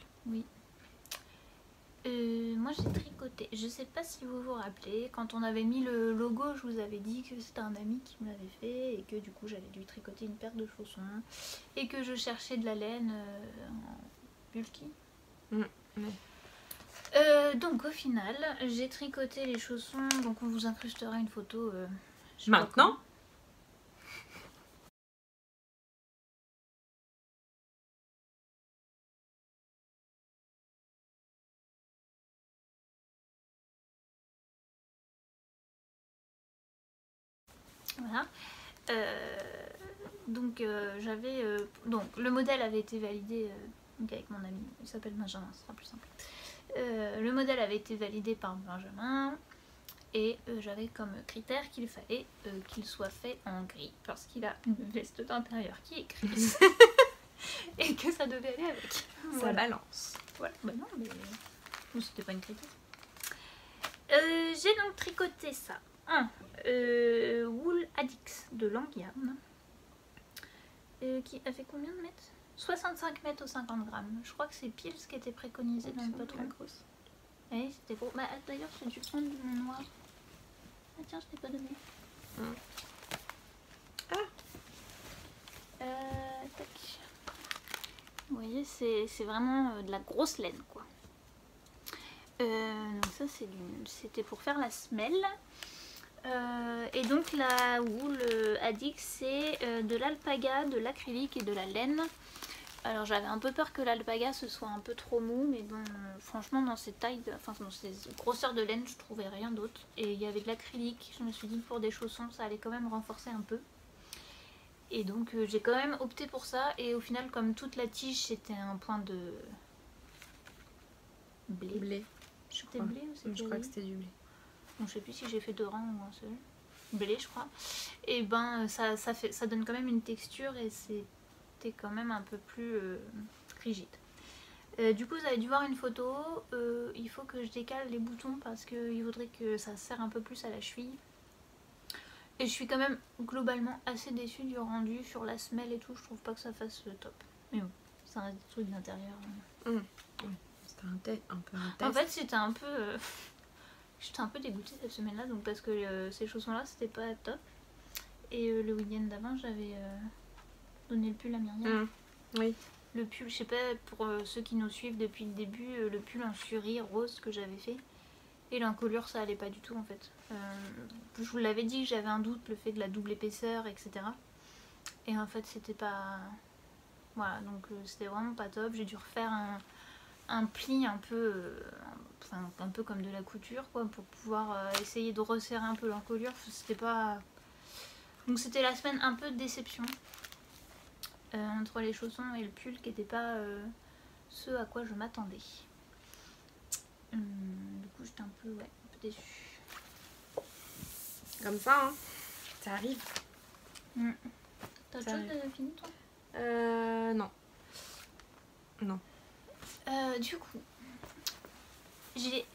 Euh, moi j'ai tricoté, je sais pas si vous vous rappelez, quand on avait mis le logo je vous avais dit que c'était un ami qui me l'avait fait et que du coup j'allais lui tricoter une paire de chaussons et que je cherchais de la laine euh, en bulky. Mm, ouais. Euh, donc au final j'ai tricoté les chaussons, donc on vous incrustera une photo. euh, Maintenant? Voilà. Euh, donc j'avais donc le modèle avait été validé donc avec mon ami, il s'appelle Benjamin, ce sera plus simple. Euh, le modèle avait été validé par Benjamin et euh, j'avais comme critère qu'il fallait euh, qu'il soit fait en gris parce qu'il a une veste d'intérieur qui est grise (laughs) et que ça devait aller avec. Ça Voilà. balance. Voilà. Bah non, mais c'était pas une critique. J'ai donc tricoté ça. Un Wool Addix de Langyam. Euh, qui a fait combien de mètres? 65 mètres au 50 grammes. Je crois que c'est pile ce qui était préconisé dans le patron. grosse. Oui, c'était gros. Bah, D'ailleurs, c'est du prendre du mon noir. Ah tiens, je t'ai pas donné. Hum. Ah euh, tac. Vous voyez, c'est vraiment euh, de la grosse laine, quoi. Euh, donc ça, c'était pour faire la semelle. Euh, et donc la wool Addix, c'est euh, de l'alpaga, de l'acrylique et de la laine. Alors j'avais un peu peur que l'alpaga ce soit un peu trop mou, mais bon, franchement dans ces tailles, de- enfin dans ces grosseurs de laine, je trouvais rien d'autre. Et il y avait de l'acrylique, je me suis dit que pour des chaussons, ça allait quand même renforcer un peu. Et donc euh, j'ai quand même opté pour ça. Et au final, comme toute la tige, c'était un point de blé. Blé. C'était crois. blé ou c'était Je crois que c'était du blé. Bon, je sais plus si j'ai fait deux rangs ou un seul. Blé, je crois. Et ben, ça, ça, fait, ça donne quand même une texture et quand même un peu plus euh, rigide. Euh, du coup, vous avez dû voir une photo. Euh, il faut que je décale les boutons parce qu'il faudrait que ça serre un peu plus à la cheville. Et je suis quand même globalement assez déçue du rendu sur la semelle et tout. Je trouve pas que ça fasse top. Mais bon, ça reste des trucs d'intérieur. C'était un, te- un peu un test. En fait, c'était un peu. euh, (laughs) J'étais un peu dégoûtée cette semaine-là, donc parce que euh, ces chaussons-là, c'était pas top. Et euh, le week-end d'avant, j'avais donné le pull à Myriam. Mm. Oui. Le pull, je sais pas, pour euh, ceux qui nous suivent depuis le début, euh, le pull en furie rose que j'avais fait. Et l'encolure, ça allait pas du tout en fait. Euh, je vous l'avais dit j'avais un doute, le fait de la double épaisseur, etc. Et en fait, c'était pas. Voilà, donc c'était vraiment pas top. J'ai dû refaire un, un pli un peu. euh, enfin, un peu comme de la couture, quoi, pour pouvoir euh, essayer de resserrer un peu l'encolure. C'était pas. Donc c'était la semaine un peu de déception. Euh, entre les chaussons et le pull qui n'était pas euh, ce à quoi je m'attendais. Hum, du coup, j'étais un peu, ouais, un peu déçue. Comme ça, hein. Ça arrive. T'as autre chose de fini, toi? Euh. Non. Non. Euh, Du coup, j'ai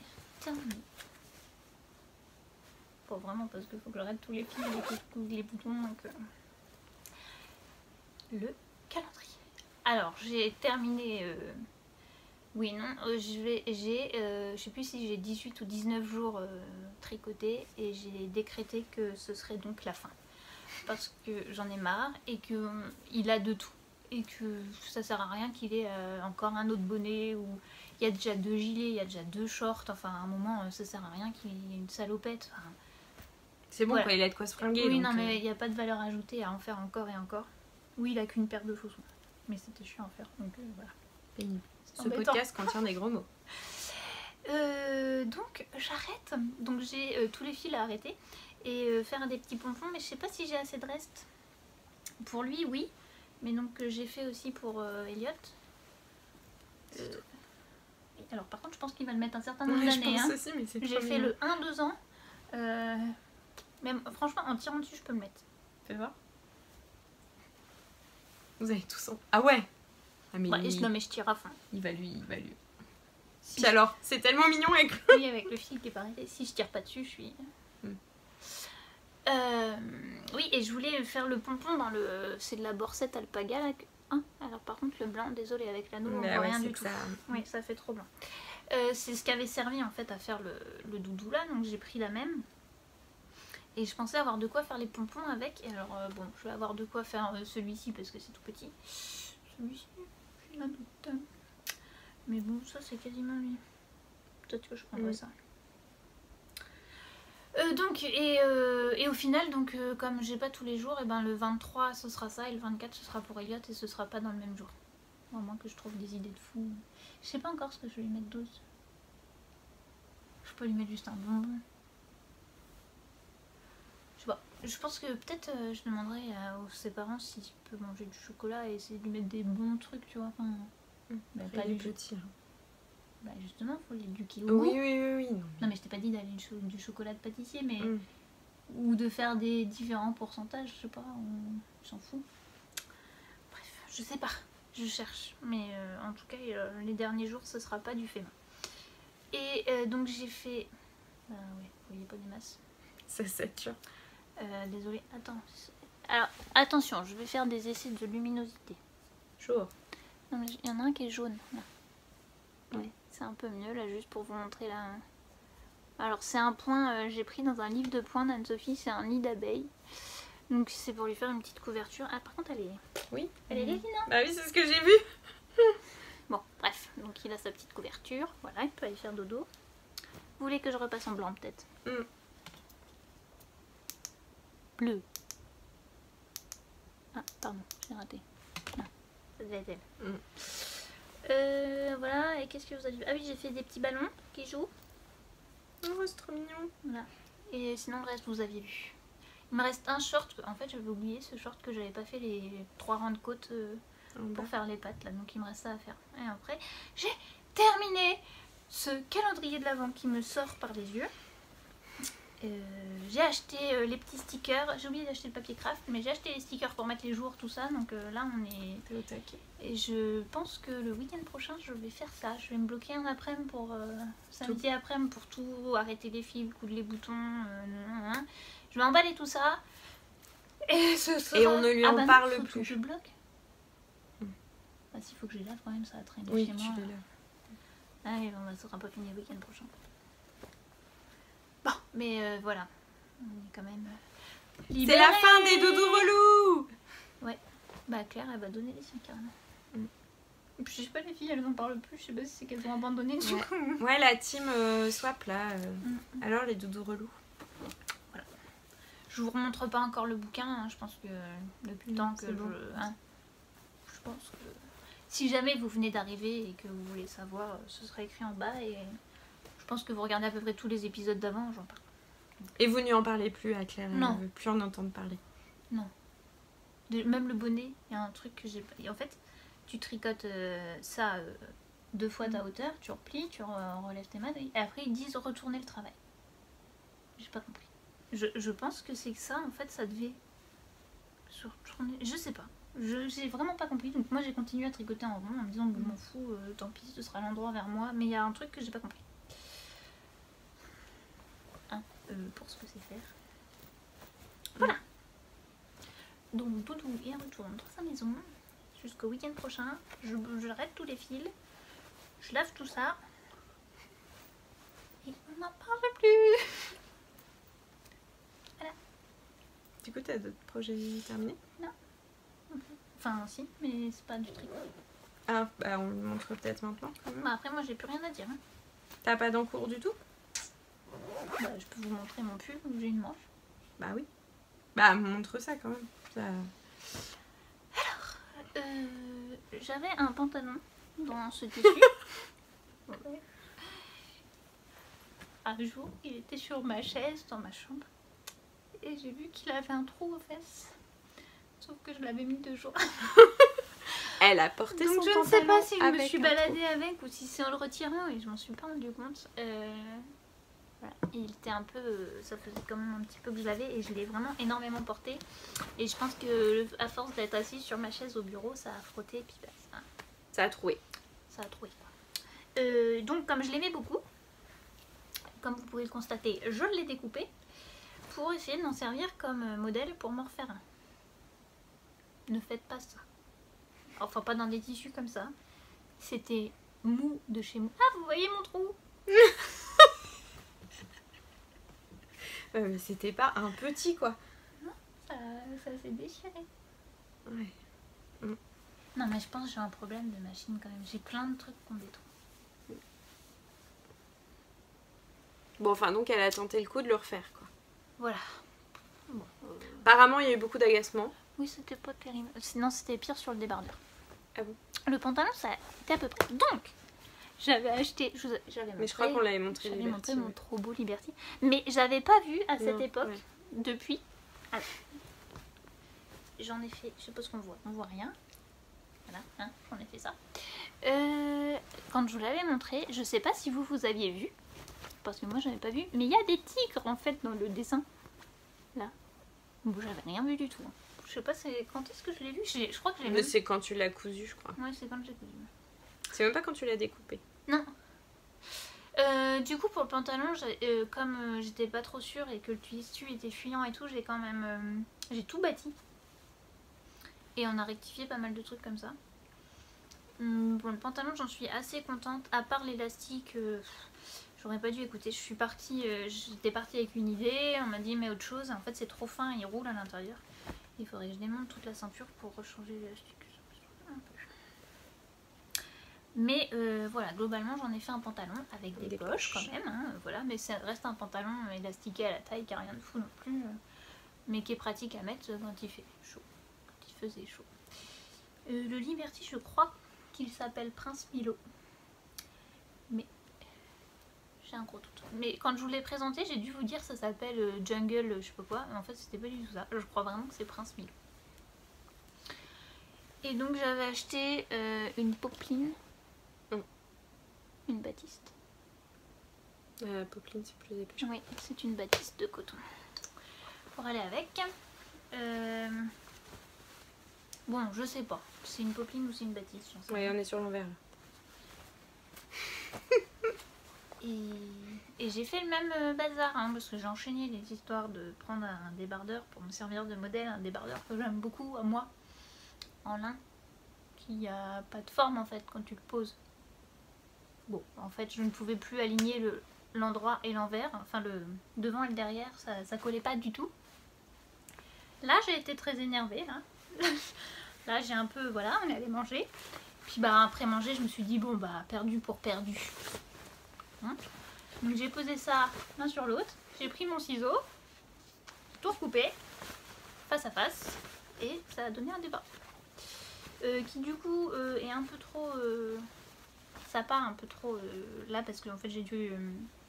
terminé. Pas vraiment, parce qu'il faut que j'arrête tous les fils, les boutons. Donc, euh, Le calendrier. Alors, j'ai terminé. euh, Oui, non, euh, je vais, j'ai, euh, je sais plus si j'ai 18 ou 19 jours euh, tricotés et j'ai décrété que ce serait donc la fin. Parce que j'en ai marre et que euh, il a de tout et que ça sert à rien qu'il ait encore un autre bonnet ou il y a déjà deux gilets, il y a déjà deux shorts. Enfin, à un moment, ça sert à rien qu'il y ait une salopette. Enfin, C'est bon, Voilà. quoi, il a de quoi se fringuer. oui, donc, non, mais il n'y a pas de valeur ajoutée à en faire encore et encore. Oui, il a qu'une paire de chaussons. Mais c'était chiant à faire, donc euh, voilà. pénible. Ce Embêtant. podcast contient des gros mots. (laughs) Euh, donc j'arrête. Donc j'ai euh, tous les fils à arrêter et euh, faire des petits pompons, mais je sais pas si j'ai assez de reste. Pour lui, oui. Mais donc euh, j'ai fait aussi pour euh, Elliot. Euh, alors par contre, je pense qu'il va le mettre un certain nombre Ouais, d'années. hein. aussi, mais c'est J'ai fait le 1-2 ans. Euh, même franchement, en tirant dessus, je peux le mettre. Fais voir. Vous avez tous en... Ah ouais Ah mais Ouais, il... non, mais je tire à fond. il va lui, il va lui. Si Puis alors, c'est tellement mignon avec Oui, avec le fil qui est arrêté. Si je tire pas dessus, je suis. Hmm. Euh, oui, et je voulais faire le pompon dans le. C'est de la borsette alpaga là. que- Hein Alors par contre, le blanc, désolé, avec l'anneau, on Bah voit ouais, rien du tout. ça- Oui, ça fait trop blanc. Euh, c'est ce qui avait servi en fait à faire le, le doudou là, donc j'ai pris la même. Et je pensais avoir de quoi faire les pompons avec. Et alors, euh, bon, je vais avoir de quoi faire euh, celui-ci parce que c'est tout petit. Celui-ci, j'ai ma doute. Mais bon, ça c'est quasiment lui. Peut-être que je prendrai Mm. ça. Euh, donc, et, et au final, donc, comme j'ai pas tous les jours, et ben le 23 ce sera ça et le 24 ce sera pour Elliot et ce sera pas dans le même jour. À moins que je trouve des idées de fou. Je sais pas encore ce que je vais lui mettre d'autre. Je peux lui mettre juste un bonbon. Je pense que peut-être euh, je demanderai à ses parents s'il peut manger du chocolat et essayer de lui mettre des bons trucs, tu vois. Enfin, bah, Après, pas du petit. hein. Bah justement, faut l'éduquer au Oui, goût. oui, oui, oui. Non, Non mais je t'ai pas dit d'aller du, cho- du chocolat de pâtissier, mais Mm. ou de faire des différents pourcentages, je sais pas, on s'en fout. Bref, je sais pas, je cherche, mais euh, en tout cas euh, les derniers jours ce sera pas du fait. Et donc j'ai fait, bah ouais, vous voyez pas des masses. Ça sature. Euh, désolé, attends. Alors attention, je vais faire des essais de luminosité. Chaud. Non mais il y en a un qui est jaune. Là. Ouais, c'est un peu mieux là, juste pour vous montrer là. Alors c'est un point, euh, j'ai pris dans un livre de points d'Anne-Sophie, c'est un nid d'abeille. Donc c'est pour lui faire une petite couverture. Ah par contre elle est, Oui. elle est lévine, hein Bah oui, c'est ce que j'ai vu. (laughs) Bon bref, donc il a sa petite couverture. Voilà, il peut aller faire dodo. Vous voulez que je repasse en blanc peut-être? Mm. Bleu. Ah pardon, j'ai raté. Ah, ça devait être elle. Mm. Euh, voilà, et qu'est-ce que vous avez vu? Ah oui, j'ai fait des petits ballons qui jouent. Oh, c'est trop mignon. Voilà. Et sinon, le reste, vous aviez vu. Il me reste un short. En fait, j'avais oublié ce short que j'avais pas fait les trois rangs de côte euh, bas. pour faire les pattes là. Donc, il me reste ça à faire. Et après, j'ai terminé ce calendrier de l'avant qui me sort par les yeux. Euh, j'ai acheté euh, les petits stickers. J'ai oublié d'acheter le papier craft, mais j'ai acheté les stickers pour mettre les jours, tout ça. Donc euh, là, on est au taquet. et je pense que le week-end prochain, je vais faire ça. Je vais me bloquer un après-midi pour samedi après-midi pour tout arrêter les fils, coudre les boutons. nan, nan, nan. Je vais emballer tout ça. Et ce sera... Et on ne lui en bah non, parle faut plus. que je bloque. Hmm. Bah s'il faut que je lave quand même, ça va traîner Oui, chez tu moi. l'es là. Ah bon, bah, ça sera pas fini le week-end prochain. Bon, mais euh, voilà. On est quand même. euh, C'est la fin des doudous relous Bah Claire, elle va donner les siens carrément. Mm. Et puis je sais pas, les filles, elles en parlent plus. Je sais pas si c'est qu'elles ont abandonné du Ouais. coup. Ouais, la team euh, swap là. euh, Mm. Alors les doudous relous. Je vous remontre pas encore le bouquin. hein, Je pense que depuis le temps que c'est bon. je. hein, je pense que. Si jamais vous venez d'arriver et que vous voulez savoir, ce sera écrit en bas et pense que vous regardez à peu près tous les épisodes d'avant, j'en parle. Et vous n'y en parlez plus à Claire. Non. Elle ne veut plus en entendre parler. De- même le bonnet, il y a un truc que j'ai pas. En fait, tu tricotes euh, ça euh, deux fois ta hauteur, tu replies, tu re- relèves tes mains, et après ils disent retourner le travail. J'ai pas compris. Je, je pense que c'est que ça, en fait, ça devait se retourner. Je sais pas. Je j'ai vraiment pas compris. Donc moi j'ai continué à tricoter en rond en me disant bon, je m'en fous, euh, tant pis, ce sera l'endroit vers moi. Mais il y a un truc que j'ai pas compris. Hein, euh, pour ce que c'est faire. Voilà. Donc Doudou il retourne dans sa maison jusqu'au week-end prochain. Je, j'arrête tous les fils. Je lave tout ça. Et on n'en parle plus. (laughs) Du coup, t'as d'autres projets terminés? Enfin si, mais c'est pas du tricot. Ah, bah on le montre peut-être maintenant. quand même. Bah, après moi j'ai plus rien à dire. hein. T'as pas d'encours du tout? Bah, je peux vous montrer mon pull où j'ai une manche. Bah oui. Bah montre ça quand même. Ça- Euh, J'avais un pantalon dans ce tissu. (laughs) Un jour, il était sur ma chaise dans ma chambre. Et j'ai vu qu'il avait un trou aux fesses. Sauf que je l'avais mis deux jours. (laughs) Elle a porté Donc son je ne sais pas si je me suis baladée avec ou si c'est en le retirant et je m'en suis pas rendu compte. Euh, voilà. Et Il était un peu, euh, ça faisait quand même un petit peu que je l'avais et je l'ai vraiment énormément porté. Et je pense que à force d'être assise sur ma chaise au bureau, ça a frotté et puis bah, ça, trou. Ça a troué. ça a trouvé. quoi. Euh, donc comme je l'aimais beaucoup, comme vous pouvez le constater, je l'ai découpé pour essayer d'en servir comme euh, modèle pour m'en refaire un. Ne faites pas ça. Enfin pas dans des tissus comme ça. C'était mou de chez mou. Ah vous voyez mon trou? (laughs) Euh, c'était pas un petit quoi. Ça, ça s'est déchiré. Ouais. Non mais je pense que j'ai un problème de machine quand même. J'ai plein de trucs qu'on détruit. Bon, enfin, donc elle a tenté le coup de le refaire quoi. Voilà. Bon, euh, Apparemment, il y a eu beaucoup d'agacement. Oui, c'était pas terrible. Sinon, c'était pire sur le débardeur. Ah bon? Le pantalon, ça était à peu près. Donc, j'avais acheté. J'avais Mais je crois montré- qu'on l'avait montré. J'avais montré mon ouais. trop beau Liberty. Mais j'avais pas vu à cette Non, époque, ouais. depuis. Alors, J'en ai fait. Je sais pas ce qu'on voit. On voit rien. Voilà, hein, j'en ai fait ça. Euh, quand je vous l'avais montré, je sais pas si vous vous aviez vu. Parce que moi, j'avais pas vu. Mais il y a des tigres en fait dans le dessin. Là. Bon, j'avais rien vu du tout. hein. Je sais pas c'est quand est-ce que je l'ai vu? Je crois que je l'ai Mais vu. c'est quand tu l'as cousu, je crois. Ouais, c'est quand j'ai cousu. C'est même pas quand tu l'as découpé. Non. Euh, du coup, pour le pantalon, euh, comme euh, j'étais pas trop sûre et que le tissu était fuyant et tout, j'ai quand même. j'ai tout bâti. Et on a rectifié pas mal de trucs comme ça. Hum, Bon, le pantalon, j'en suis assez contente. À part l'élastique, j'aurais pas dû écouter. Je suis partie, j'étais partie avec une idée. On m'a dit, mais autre chose. En fait, c'est trop fin, il roule à l'intérieur. Il faudrait que je démonte toute la ceinture pour rechanger l'élastique. Mais euh, voilà, globalement, j'en ai fait un pantalon avec des, Des poches, poches. quand même. hein, voilà, mais ça reste un pantalon élastiqué à la taille qui a rien de fou non plus. euh, mais qui est pratique à mettre quand il fait chaud. Quand il faisait chaud. Euh, le Liberty, je crois qu'il s'appelle Prince Milo. Mais j'ai un gros doute. Mais quand je vous l'ai présenté, j'ai dû vous dire ça s'appelle euh, Jungle, je sais pas quoi. Mais en fait, c'était pas du tout ça. Je crois vraiment que c'est Prince Milo. Et donc, j'avais acheté euh, une popeline. Une batiste. La popeline, c'est plus épais. Oui, c'est une batiste de coton. Pour aller avec. Euh, Bon, je sais pas. C'est une popeline ou c'est une batiste, sais rien. on est sur l'envers. (laughs) Et, et j'ai fait le même euh, bazar, hein, parce que j'ai enchaîné les histoires de prendre un débardeur pour me servir de modèle, un débardeur que j'aime beaucoup à moi, en lin, qui a pas de forme en fait quand tu le poses. Bon, en fait, je ne pouvais plus aligner le l'endroit et l'envers, enfin le devant et le derrière, ça, ça collait pas du tout. Là, j'ai été très énervée, là. (laughs) Là, j'ai un peu, voilà, on est allé manger. Puis bah après manger, je me suis dit bon bah perdu pour perdu. Hein Donc j'ai posé ça l'un sur l'autre. J'ai pris mon ciseau, tout recoupé, face à face, et ça a donné un débat. Euh, qui du coup euh, est un peu trop. euh, ça part un peu trop euh, là parce que en fait j'ai dû, euh,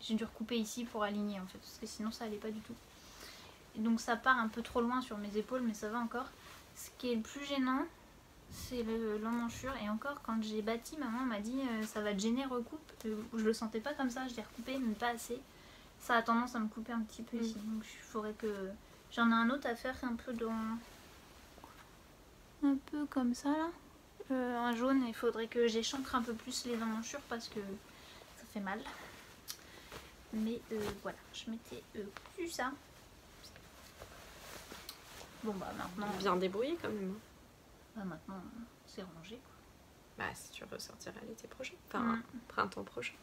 j'ai dû recouper ici pour aligner en fait parce que sinon ça allait pas du tout. Et donc ça part un peu trop loin sur mes épaules mais ça va encore. Ce qui est le plus gênant c'est le l'emmanchure et encore quand j'ai bâti maman m'a dit euh, ça va te gêner recoupe. Euh, je le sentais pas comme ça je l'ai recoupé mais pas assez. Ça a tendance à me couper un petit peu Mm. ici donc il faudrait que j'en ai un autre à faire un peu dans un peu comme ça là. Euh, un jaune, il faudrait que j'échancre un peu plus les emmanchures parce que ça fait mal. Mais euh, voilà, je m'étais euh, cousu ça. Bon bah maintenant, Bien débrouillé quand même. hein. bah, maintenant c'est rangé. Bah, si tu ressortiras l'été prochain. Enfin, Mm. printemps prochain.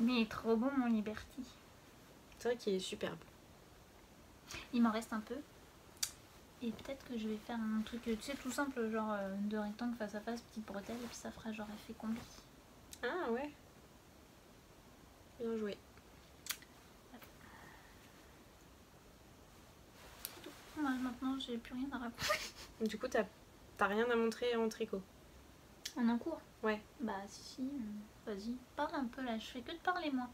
Mais il est trop bon mon Liberty. C'est vrai qu'il est superbe. Il m'en reste un peu. Et peut-être que je vais faire un truc, tu sais, tout simple, genre euh, de rectangle face à face, petite bretelle, et puis ça fera genre effet combi. Ah ouais. Bien joué. Moi maintenant j'ai plus rien à raconter. Du coup, t'as rien à montrer en tricot. En un cours? Ouais. Bah si, si, euh, vas-y, parle un peu là, je fais que de parler moi.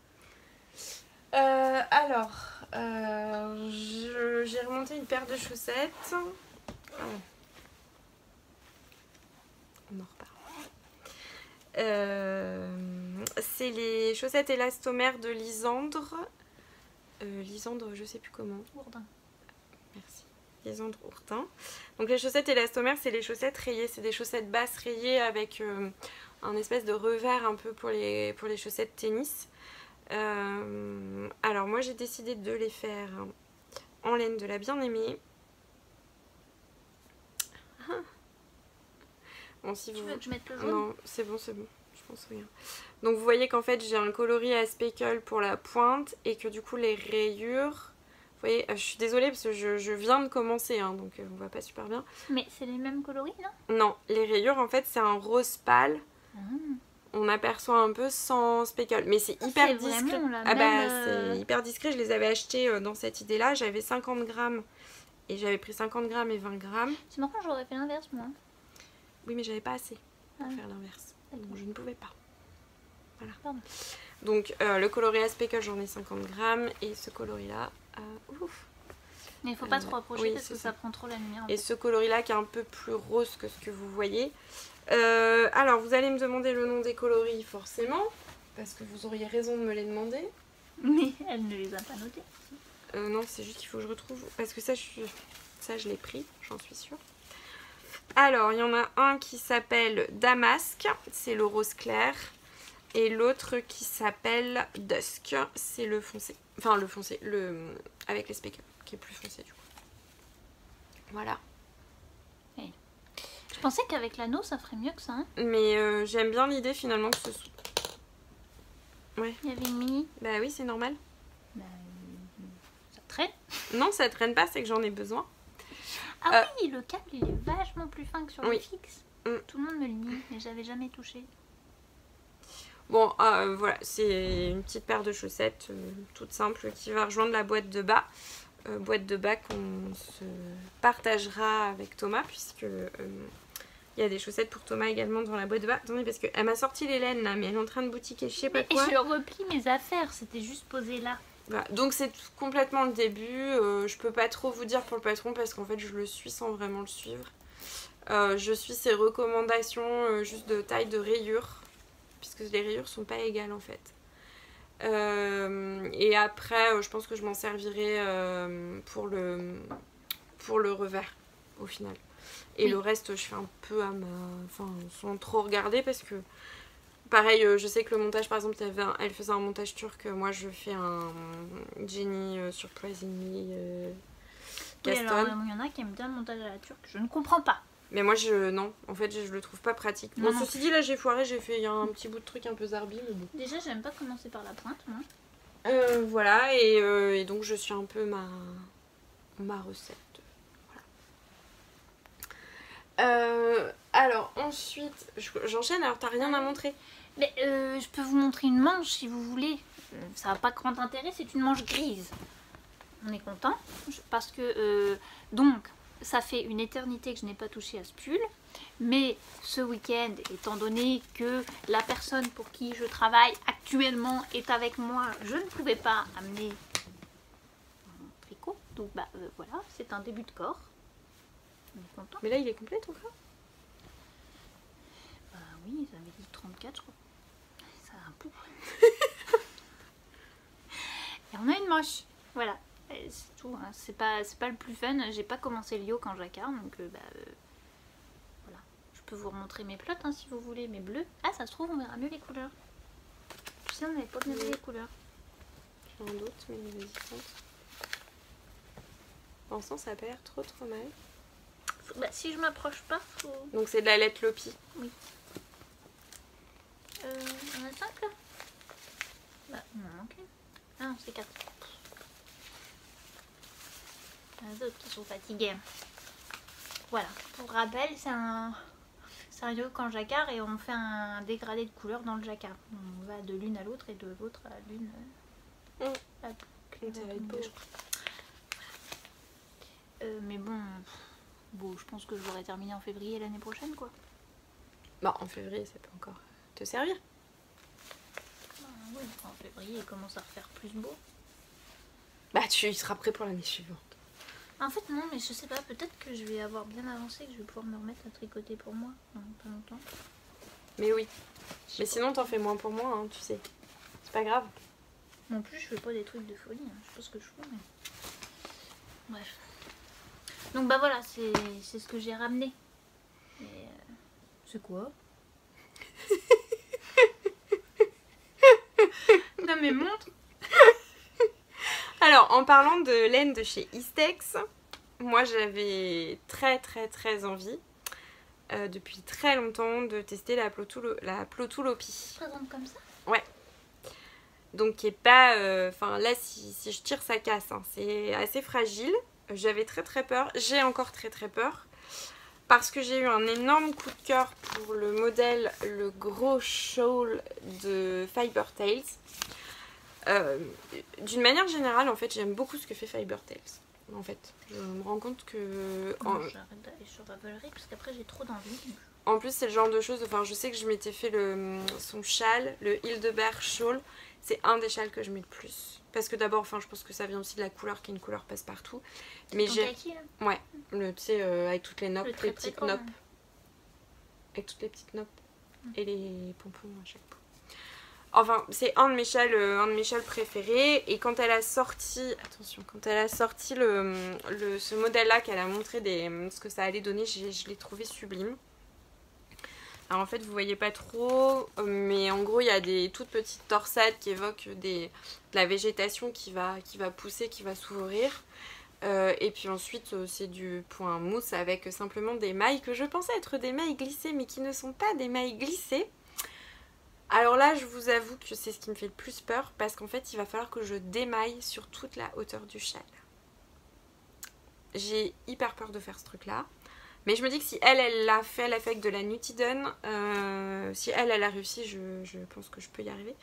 Euh, alors, euh, j'ai remonté une paire de chaussettes. Ah. On en reparle. Euh, c'est les chaussettes élastomères de Lisandre. Euh, Lisandre, je sais plus comment. Ourdin. Merci. Lisandre Ourtin. Donc les chaussettes élastomères, c'est les chaussettes rayées. C'est des chaussettes basses rayées avec un espèce de revers un peu pour les, pour les chaussettes tennis. Euh, alors moi j'ai décidé de les faire en laine de la bien-aimée. Bon, si Tu vous... veux que je mette le jaune Non, c'est bon, c'est bon. Je pense rien. Donc vous voyez qu'en fait j'ai un coloris à speckle pour la pointe et que du coup les rayures... Vous voyez, euh, je suis désolée parce que je, je viens de commencer, hein, donc euh, on voit pas super bien. Mais c'est les mêmes coloris, non? Non, les rayures en fait c'est un rose pâle. Ah. On aperçoit un peu sans speckle. Mais c'est hyper c'est discret. vraiment Ah bah même, euh, c'est hyper discret. Je les avais achetés euh, dans cette idée-là. J'avais 50 grammes et j'avais pris 50 grammes et 20 grammes. C'est marrant, j'aurais fait l'inverse moi. Oui, mais j'avais pas assez pour Ah. faire l'inverse. Donc je ne pouvais pas. Voilà. Pardon. Donc euh, le coloris à speckle, j'en ai 50 grammes et ce coloris-là, euh, ouf. Mais il faut pas trop approcher oui, parce c'est que ça. ça. prend trop la lumière. Et fait. ce coloris-là qui est un peu plus rose que ce que vous voyez. Euh, alors vous allez me demander le nom des coloris forcément, parce que vous auriez raison de me les demander. Mais elle ne les a pas notés. Euh, non, c'est juste qu'il faut que je retrouve. Parce que ça, je, ça, je l'ai pris, j'en suis sûre. Alors, il y en a un qui s'appelle Damasque, c'est le rose clair. Et l'autre qui s'appelle Dusk, c'est le foncé. Enfin, le foncé, le avec les speckles, qui est plus foncé du coup. Voilà. Je pensais qu'avec l'anneau ça ferait mieux que ça. hein. Mais euh, j'aime bien l'idée finalement que ce soit. Il y avait une mini. Bah oui, c'est normal. Bah, ça traîne. Non, ça traîne pas, c'est que j'en ai besoin. Ah Euh. oui, le câble il est vachement plus fin que sur Oui. le fixe. Mm. Tout le monde me le dit, mais j'avais jamais touché. Bon, euh, voilà, c'est une petite paire de chaussettes euh, toute simple qui va rejoindre la boîte de bas. Euh, boîte de bas qu'on se partagera avec Thomas, puisque il y a des chaussettes pour Thomas également dans la boîte de bas. Attendez, parce qu'elle m'a sorti les laines là, mais elle est en train de boutiquer, je sais pas Mais quoi. je replie mes affaires, c'était juste posé là. Voilà. Donc c'est complètement le début. Euh, je peux pas trop vous dire pour le patron parce qu'en fait je le suis sans vraiment le suivre. Euh, je suis ses recommandations euh, juste de taille de rayures, puisque les rayures sont pas égales en fait. Euh, et après, je pense que je m'en servirai pour, le, pour le revers au final. Et Oui. le reste, je fais un peu à ma. Enfin, sans trop regarder parce que. Pareil, euh, je sais que le montage, par exemple, elle faisait un montage turc. Moi, je fais un Jenny euh, Surprisingly euh, Oui, Gaston. alors il y en a qui aiment bien le montage à la turque, je ne comprends pas. Mais moi, je. Non, en fait, je, je le trouve pas pratique. Bon, non ceci dit, là, j'ai foiré, j'ai fait un petit bout de truc un peu zarbi, mais bon. Déjà, j'aime pas commencer par la pointe, moi. Euh, voilà, et, euh, et donc je suis un peu ma, ma recette. Euh, alors ensuite, je- j'enchaîne. Alors t'as rien à montrer Mais euh, je peux vous montrer une manche si vous voulez. Ça n'a pas grand intérêt, c'est une manche grise. On est content parce que euh, donc ça fait une éternité que je n'ai pas touché à ce pull. Mais ce week-end, étant donné que la personne pour qui je travaille actuellement est avec moi, je ne pouvais pas amener mon tricot. Donc bah voilà, c'est un début de corps. On est content. Mais là, il est complet ton corps? Bah oui, ça avait dit 34 je crois. Ça a un peu. (laughs) Et on a une manche. Voilà. C'est tout. hein. C'est pas, c'est pas le plus fun. J'ai pas commencé le yo quand jacquard, donc euh, bah, euh, voilà. Je peux vous remontrer mes plots hein, si vous voulez, mes bleus. Ah, ça se trouve, on verra mieux les couleurs. Tu sais, on n'avait pas bien vu les couleurs. J'ai un doute, mais vas-y. En sens, ça a pas l'air trop trop mal. Bah, si je m'approche pas, faut. Donc c'est de la lettre Lopi. Euh, on a 5 là? Bah, manque une. Ah non, c'est 4. Il y en a d'autres qui sont fatigués. Voilà, pour rappel, c'est un. C'est un yoke en jacquard et on fait un dégradé de couleur dans le jacquard. On va de l'une à l'autre et de l'autre à l'une. euh, Mm. plus- Ça va être beau. Euh, mais bon, bon, je pense que je l'aurai terminé en février l'année prochaine quoi. Bah en février, ça peut encore te servir. Ah, oui, en février, il commence à refaire plus beau. Bah tu seras prêt pour l'année suivante. En fait, non, mais je sais pas, peut-être que je vais avoir bien avancé, que je vais pouvoir me remettre à tricoter pour moi dans pas longtemps. Mais oui. Mais sinon, t'en fais moins pour moi, hein, tu sais. C'est pas grave. Non plus, je fais pas des trucs de folie, hein. je sais pas ce que je fais, mais. Bref. Donc, bah voilà, c'est ce que j'ai ramené. Euh, C'est quoi? Non, mais montre Alors, en parlant de laine de chez Istex, moi j'avais très très très envie euh, depuis très longtemps de tester la Plotulo, la Plotulopi. présente comme ça? Donc qui est pas... euh, Enfin là si, si je tire ça casse, hein. c'est assez fragile. J'avais très très peur, j'ai encore très très peur. Parce que j'ai eu un énorme coup de cœur pour le modèle, le gros shawl de Fiber Tales. Euh, D'une manière générale, en fait, j'aime beaucoup ce que fait Fiber Tales. En fait, je me rends compte que. en- Bon, J'arrête d'aller sur Ravelry parce qu'après j'ai trop d'envie. En plus, c'est le genre de choses. Enfin, je sais que je m'étais fait le, son châle, le Hildebert Shawl. C'est un des châles que je mets le plus. Parce que d'abord, enfin, je pense que ça vient aussi de la couleur, qui est une couleur passe-partout. Mais j'ai. là Le, tu sais, euh, avec toutes les noppes, Le les petites noppes. hein. Avec toutes les petites noppes. Mm. Et les pompons à chaque fois. Enfin, c'est un de mes châles, euh, un de mes châles préférés. Et quand elle a sorti, attention, quand elle a sorti le, le- ce modèle-là, qu'elle a montré des, ce que ça allait donner, je l'ai trouvé sublime. Alors en fait, vous voyez pas trop, euh, mais en gros, il y a des toutes petites torsades qui évoquent de la végétation qui va, pousser, qui va s'ouvrir. Euh, et puis ensuite, euh, c'est du point mousse avec simplement des mailles que je pensais être des mailles glissées, mais qui ne sont pas des mailles glissées. Alors là, je vous avoue que c'est ce qui me fait le plus peur parce qu'en fait, il va falloir que je démaille sur toute la hauteur du châle. J'ai hyper peur de faire ce truc-là. Mais je me dis que si elle, elle l'a fait, elle a fait avec de la Nutidone, euh, si elle, elle a réussi, je, je pense que je peux y arriver.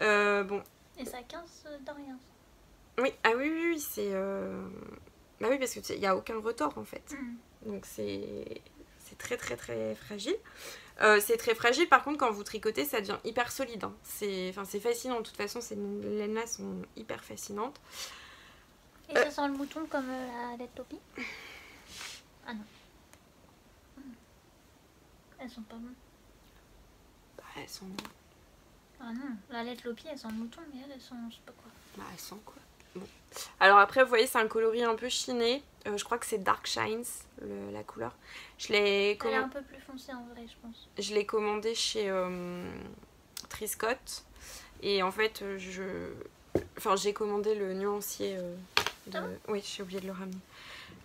Euh, bon, Et ça 15 de rien. oui, ah oui, oui, oui, c'est... euh, Bah oui, parce qu'il n'y a aucun retort en fait. Donc c'est très très très fragile. Euh, c'est très fragile, par contre, quand vous tricotez, ça devient hyper solide. hein. C'est fascinant, de toute façon, ces laines-là sont hyper fascinantes. Et ça sent le mouton comme euh, la lettre Topi? Ah non. Elles sont pas bonnes. Bah, elles sont... Ah non, la lettre Lopi elles sont mouton, mais elles, elles sont je sais pas quoi. Bah, elles sont quoi? Bon. Alors après, vous voyez, c'est un coloris un peu chiné. Euh, je crois que c'est Dark Shines, le- la couleur. Je l'ai Elle est commandé... un peu plus foncée en vrai, je pense. Je l'ai commandé chez euh, Triscott. Et en fait, euh, je. Enfin, j'ai commandé le nuancier. euh, de... Ah Oui, j'ai oublié de le ramener.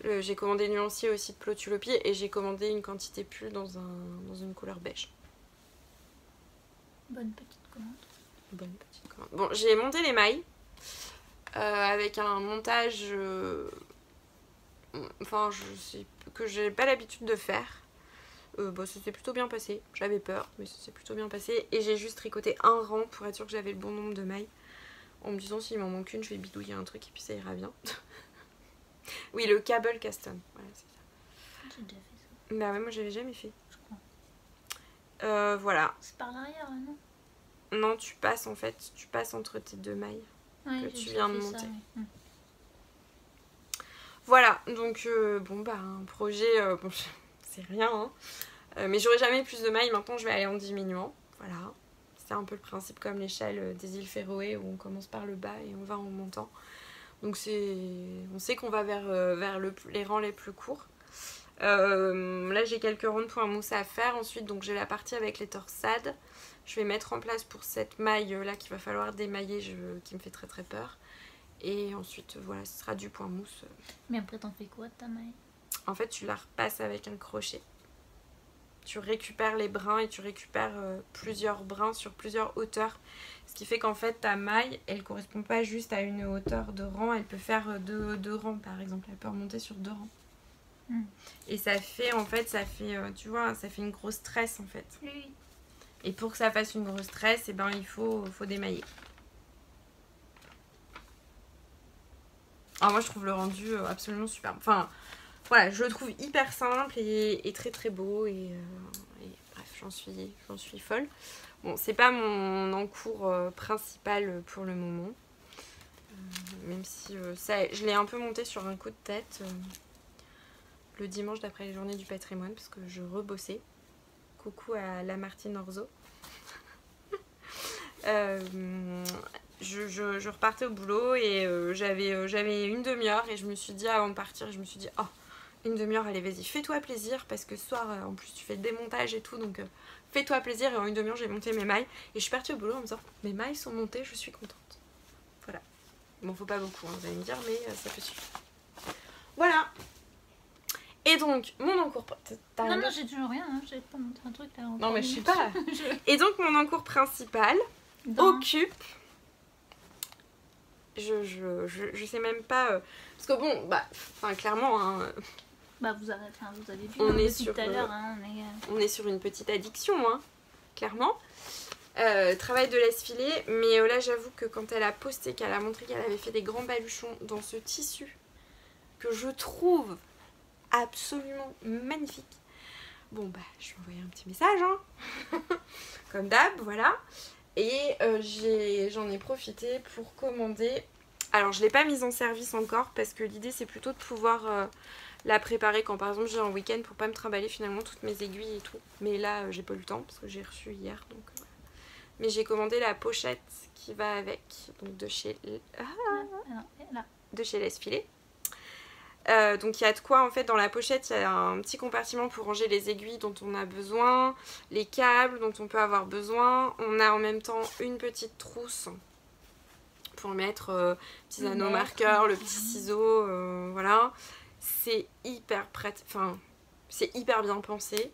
Le- J'ai commandé nuancier aussi de Plotulopie et j'ai commandé une quantité pull dans, un... dans une couleur beige. Bonne petite commande. Bonne petite commande. Bon, j'ai monté les mailles euh, avec un montage. euh, Enfin, je sais que j'ai pas l'habitude de faire. Euh, bah, ça s'est plutôt bien passé. J'avais peur, mais ça s'est plutôt bien passé. Et j'ai juste tricoté un rang pour être sûr que j'avais le bon nombre de mailles. En me disant s'il m'en manque une, je vais bidouiller un truc et puis ça ira bien. (laughs) oui, le cable custom. Voilà, c'est ça. J'ai déjà fait ça, Bah ouais, moi j'avais jamais fait. je crois. Euh, voilà. C'est par l'arrière, non? Non, tu passes en fait, tu passes entre tes deux mailles. Ouais, Que tu viens de ça, monter. ouais. Mm. Voilà, donc euh, bon bah un projet, euh, bon, (laughs) c'est rien, hein. Mais j'aurai jamais plus de mailles, maintenant je vais aller en diminuant, voilà. C'est un peu le principe comme l'échelle des îles Féroé où on commence par le bas et on va en montant. Donc c'est, on sait qu'on va vers, euh, vers le, les rangs les plus courts. Euh, là j'ai quelques rondes pour un mousse à faire, ensuite donc j'ai la partie avec les torsades. Je vais mettre en place pour cette maille euh, là qu'il va falloir démailler, je- qui me fait très très peur. Et ensuite voilà, ce sera du point mousse. Mais après, t'en fais quoi de ta maille? En fait, tu la repasses avec un crochet. Tu récupères les brins et tu récupères euh, plusieurs brins sur plusieurs hauteurs. Ce qui fait qu'en fait, ta maille, elle correspond pas juste à une hauteur de rang. Elle peut faire euh, deux, deux rangs, par exemple. Elle peut remonter sur deux rangs. Mm. Et ça fait, en fait, ça fait, euh, tu vois, ça fait une grosse tresse, en fait. Oui. Et pour que ça fasse une grosse tresse, eh ben, il faut, faut démailler. Alors moi je trouve le rendu absolument superbe. Enfin voilà, je le trouve hyper simple et, très très beau et, euh, bref j'en suis, suis folle. Bon c'est pas mon encours euh, principal pour le moment. Euh, même si ça, je l'ai un peu monté sur un coup de tête le dimanche d'après les journées du patrimoine parce que je rebossais. Coucou à la Martine Orzo. (laughs) Je, repartais au boulot et j'avais j'avais une demi-heure et je me suis dit avant de partir, je me suis dit oh une demi-heure allez vas-y fais-toi plaisir parce que ce soir euh, en plus tu fais le démontage et tout donc euh, fais-toi plaisir et en une demi-heure j'ai monté mes mailles et je suis partie au boulot en me disant mes mailles sont montées, je suis contente. Voilà. Bon faut pas beaucoup hein, vous allez me dire mais euh, ça peut suffire. Voilà. Et donc mon encours... Non, non, j'ai toujours rien. Hein. J'ai pas montré un truc là. non mais je sais pas. (laughs) Je- Et donc mon encours principal Dans- occupe. Je, je, je, je sais même pas. euh, Parce que bon, bah, enfin, clairement, hein, Bah, vous avez, enfin, vous avez vu On hein, est sur, tout à euh, l'heure. Hein, on est, euh, on est sur une petite addiction, hein, clairement. Euh, travail de laisse-filer, mais euh, là j'avoue que quand elle a posté, qu'elle a montré qu'elle avait fait des grands baluchons dans ce tissu que je trouve absolument magnifique. Bon bah je lui ai envoyé un petit message, hein. (laughs) comme d'hab, voilà. Et euh, j'en ai, profité pour commander. Alors je l'ai pas mise en service encore parce que l'idée c'est plutôt de pouvoir euh, la préparer quand par exemple j'ai un week-end pour pas me trimballer finalement toutes mes aiguilles et tout. Mais là euh, j'ai pas eu le temps parce que j'ai reçu hier donc euh. Mais j'ai commandé la pochette qui va avec, donc de chez, ah, là. de chez L'Esfilé. Euh, donc il y a de quoi en fait dans la pochette, il y a un petit compartiment pour ranger les aiguilles dont on a besoin, les câbles dont on peut avoir besoin. On a en même temps une petite trousse pour mettre euh, petits anneaux marqueurs, le mhm. petit ciseau, euh, voilà. C'est hyper enfin c'est hyper bien pensé.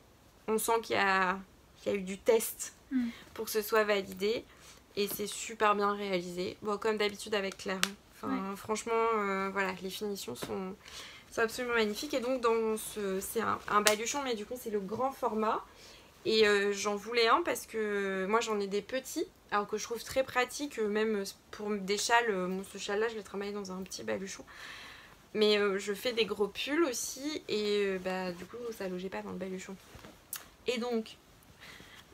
On sent qu'il y a, qu'il y a eu du test Mm. pour que ce soit validé et c'est super bien réalisé. Bon, comme d'habitude avec Claire. hein. Franchement, euh, voilà, les finitions sont, sont absolument magnifiques. Et donc, dans ce, c'est un, un baluchon, mais du coup, c'est le grand format. Et euh, j'en voulais un parce que moi, j'en ai des petits, alors que je trouve très pratique, euh, même pour des châles. Bon, ce châle-là, je l'ai travaillé dans un petit baluchon. Mais euh, je fais des gros pulls aussi, et euh, bah, du coup, ça logeait pas dans le baluchon. Et donc,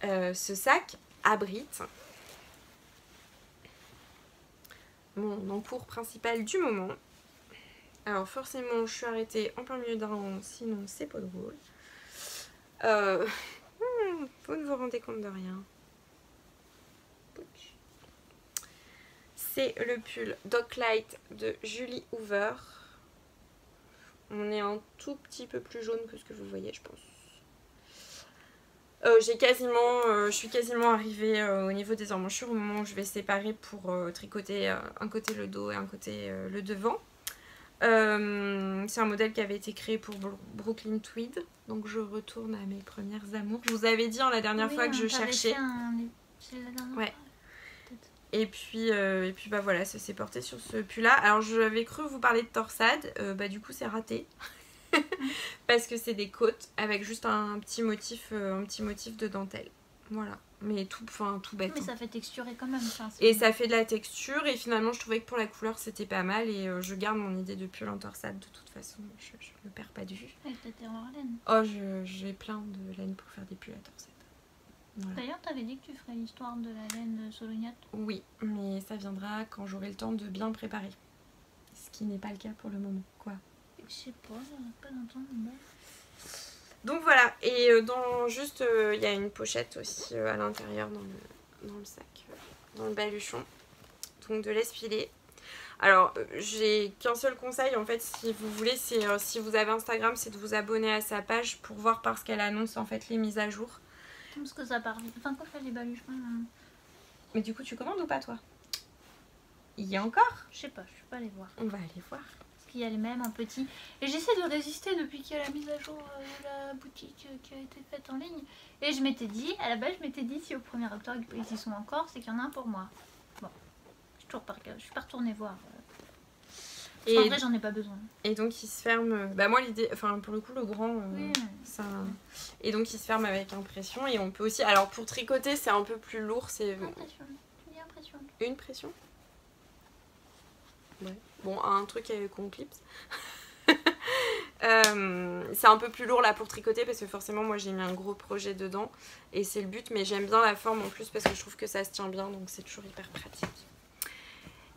euh, ce sac abrite mon encours principal du moment. Alors forcément, je suis arrêtée en plein milieu d'un rang, sinon c'est pas drôle. (laughs) Hmm, vous ne vous rendez compte de rien. C'est le pull Doc Light de Julie Hoover. On est un tout petit peu plus jaune que ce que vous voyez, je pense. Euh, j'ai quasiment, euh, je suis quasiment arrivée euh, au niveau des emmanchures au moment où je vais séparer pour tricoter un côté le dos et un côté le devant. C'est un modèle qui avait été créé pour Bro- Brooklyn Tweed, donc je retourne à mes premières amours. Je vous avais dit hein, la dernière Oui, fois que je cherchais. un- c'est la dernière Ouais. Peut-être. Et puis, euh, et puis bah voilà, ça s'est porté sur ce pull là. Alors j'avais cru vous parler de torsade, euh, bah du coup c'est raté. (laughs) parce que c'est des côtes avec juste un petit motif, euh, un petit motif de dentelle. Voilà, mais tout, enfin tout bête. Mais hein. ça fait texturer quand même. Et ça fait de la texture et finalement je trouvais que pour la couleur c'était pas mal et je garde mon idée de pull en torsade de toute façon, je, je ne perds pas de vue. Ta terre en laine. Oh, j'ai plein de laine pour faire des pulls à torsade. Voilà. D'ailleurs, t'avais dit que tu ferais l'histoire de la laine de Soloniat. Oui, mais ça viendra quand j'aurai le temps de bien préparer. Ce qui n'est pas le cas pour le moment, quoi. Je sais pas, j'arrête pas d'entendre. Donc voilà, et euh, dans juste, euh, il y a une pochette aussi euh, à l'intérieur dans le, dans le sac, dans le baluchon. Donc de l'espiler. Alors, j'ai qu'un seul conseil en fait, si vous voulez, c'est euh, si vous avez Instagram, c'est de vous abonner à sa page pour voir parce qu'elle annonce en fait les mises à jour. Parce que ça part vite. Enfin, quand je fais les baluchons, euh, Mais du coup, tu commandes ou pas toi? Il y a encore? Je sais pas, je suis pas allée voir. On va aller voir. Parce qu'il y a les mêmes, un petit. Et j'essaie de résister depuis qu'il y a la mise à jour euh, de la boutique euh, qui a été faite en ligne. Et je m'étais dit, à la base, je m'étais dit, si au 1er octobre ils y sont encore, c'est qu'il y en a un pour moi. Bon, je suis toujours pas, je suis pas retournée voir. Euh. Et, En vrai, j'en ai pas besoin. et donc il se ferme. euh, Bah moi l'idée, enfin pour le coup le grand, euh, Oui, ça. Et donc il se ferme avec impression et on peut aussi. Alors pour tricoter c'est un peu plus lourd, c'est impression. Tu dis impression. une pression. Ouais. Bon un truc avec qu'on clipse. (laughs) Euh, c'est un peu plus lourd là pour tricoter parce que forcément moi j'ai mis un gros projet dedans et c'est le but mais j'aime bien la forme en plus parce que je trouve que ça se tient bien donc c'est toujours hyper pratique.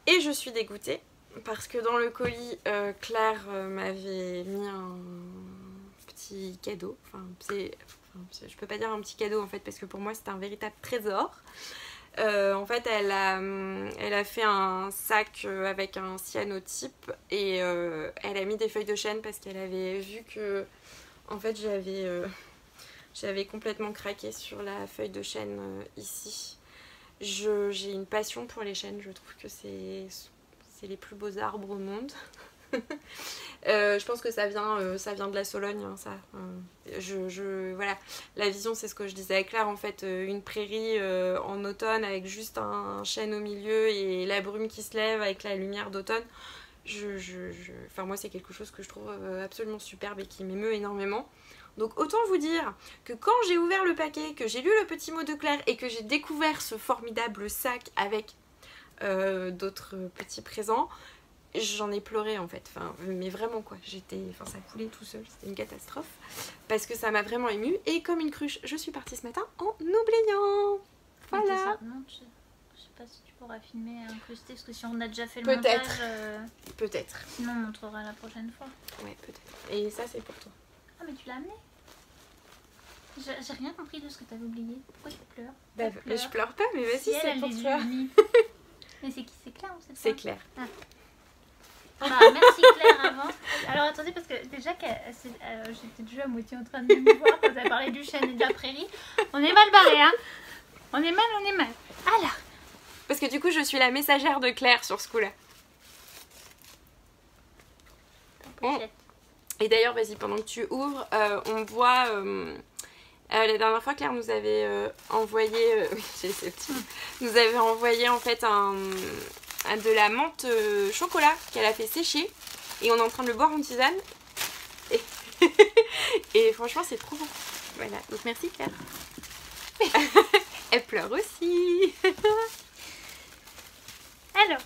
Et je suis dégoûtée parce que dans le colis euh, Claire euh, m'avait mis un petit cadeau. Enfin, enfin, je peux pas dire un petit cadeau en fait parce que pour moi c'est un véritable trésor. Euh, en fait, elle a, elle a fait un sac avec un cyanotype et elle a mis des feuilles de chêne parce qu'elle avait vu que, en fait, j'avais, complètement craqué sur la feuille de chêne ici. J'ai une passion pour les chênes, je trouve que c'est, c'est les plus beaux arbres au monde. (laughs) Euh, je pense que ça vient, euh, ça vient de la Sologne, hein, ça. Euh, voilà, la vision, c'est ce que je disais à Claire, en fait, une prairie en automne avec juste un chêne au milieu et la brume qui se lève avec la lumière d'automne. Je, je, Enfin, moi, c'est quelque chose que je trouve absolument superbe et qui m'émeut énormément. Donc, autant vous dire que quand j'ai ouvert le paquet, que j'ai lu le petit mot de Claire et que j'ai découvert ce formidable sac avec euh, d'autres petits présents, j'en ai pleuré en fait, enfin, mais vraiment quoi, j'étais, enfin ça coulait tout seul, c'était une catastrophe, parce que ça m'a vraiment émue, et comme une cruche, je suis partie ce matin en oubliant. Voilà. je... sais pas si tu pourras filmer et incruster, parce que si on a déjà fait le Peut-être. montage, euh, Peut-être, sinon on montrera la prochaine fois. ouais peut-être, et ça c'est pour toi. Ah, mais tu l'as amené. J'ai rien compris de ce que t'avais oublié. Pourquoi tu pleures? Bah, Tu je pleure pas, mais vas-y Si c'est pour toi. (laughs) Mais c'est qui C'est Claire ou c'est C'est toi clair. Bah, merci Claire avant. Alors attendez, parce que déjà elle s'est- euh, j'étais déjà à moitié en train de me voir quand elle parlait du chêne et de la prairie. On est mal barré, hein On est mal, on est mal. Alors, Parce que du coup je suis la messagère de Claire sur ce coup-là. Et d'ailleurs, vas-y, pendant que tu ouvres, euh, on voit. euh, euh, la dernière fois, Claire nous avait euh, envoyé. euh, (laughs) oui, j'ai. Nous avait envoyé en fait un, un- de la menthe chocolat qu'elle a fait sécher. Et on est en train de le boire en tisane. Et, (laughs) et franchement, c'est trop bon. Voilà, donc merci Claire. (laughs) Elle pleure aussi. Alors.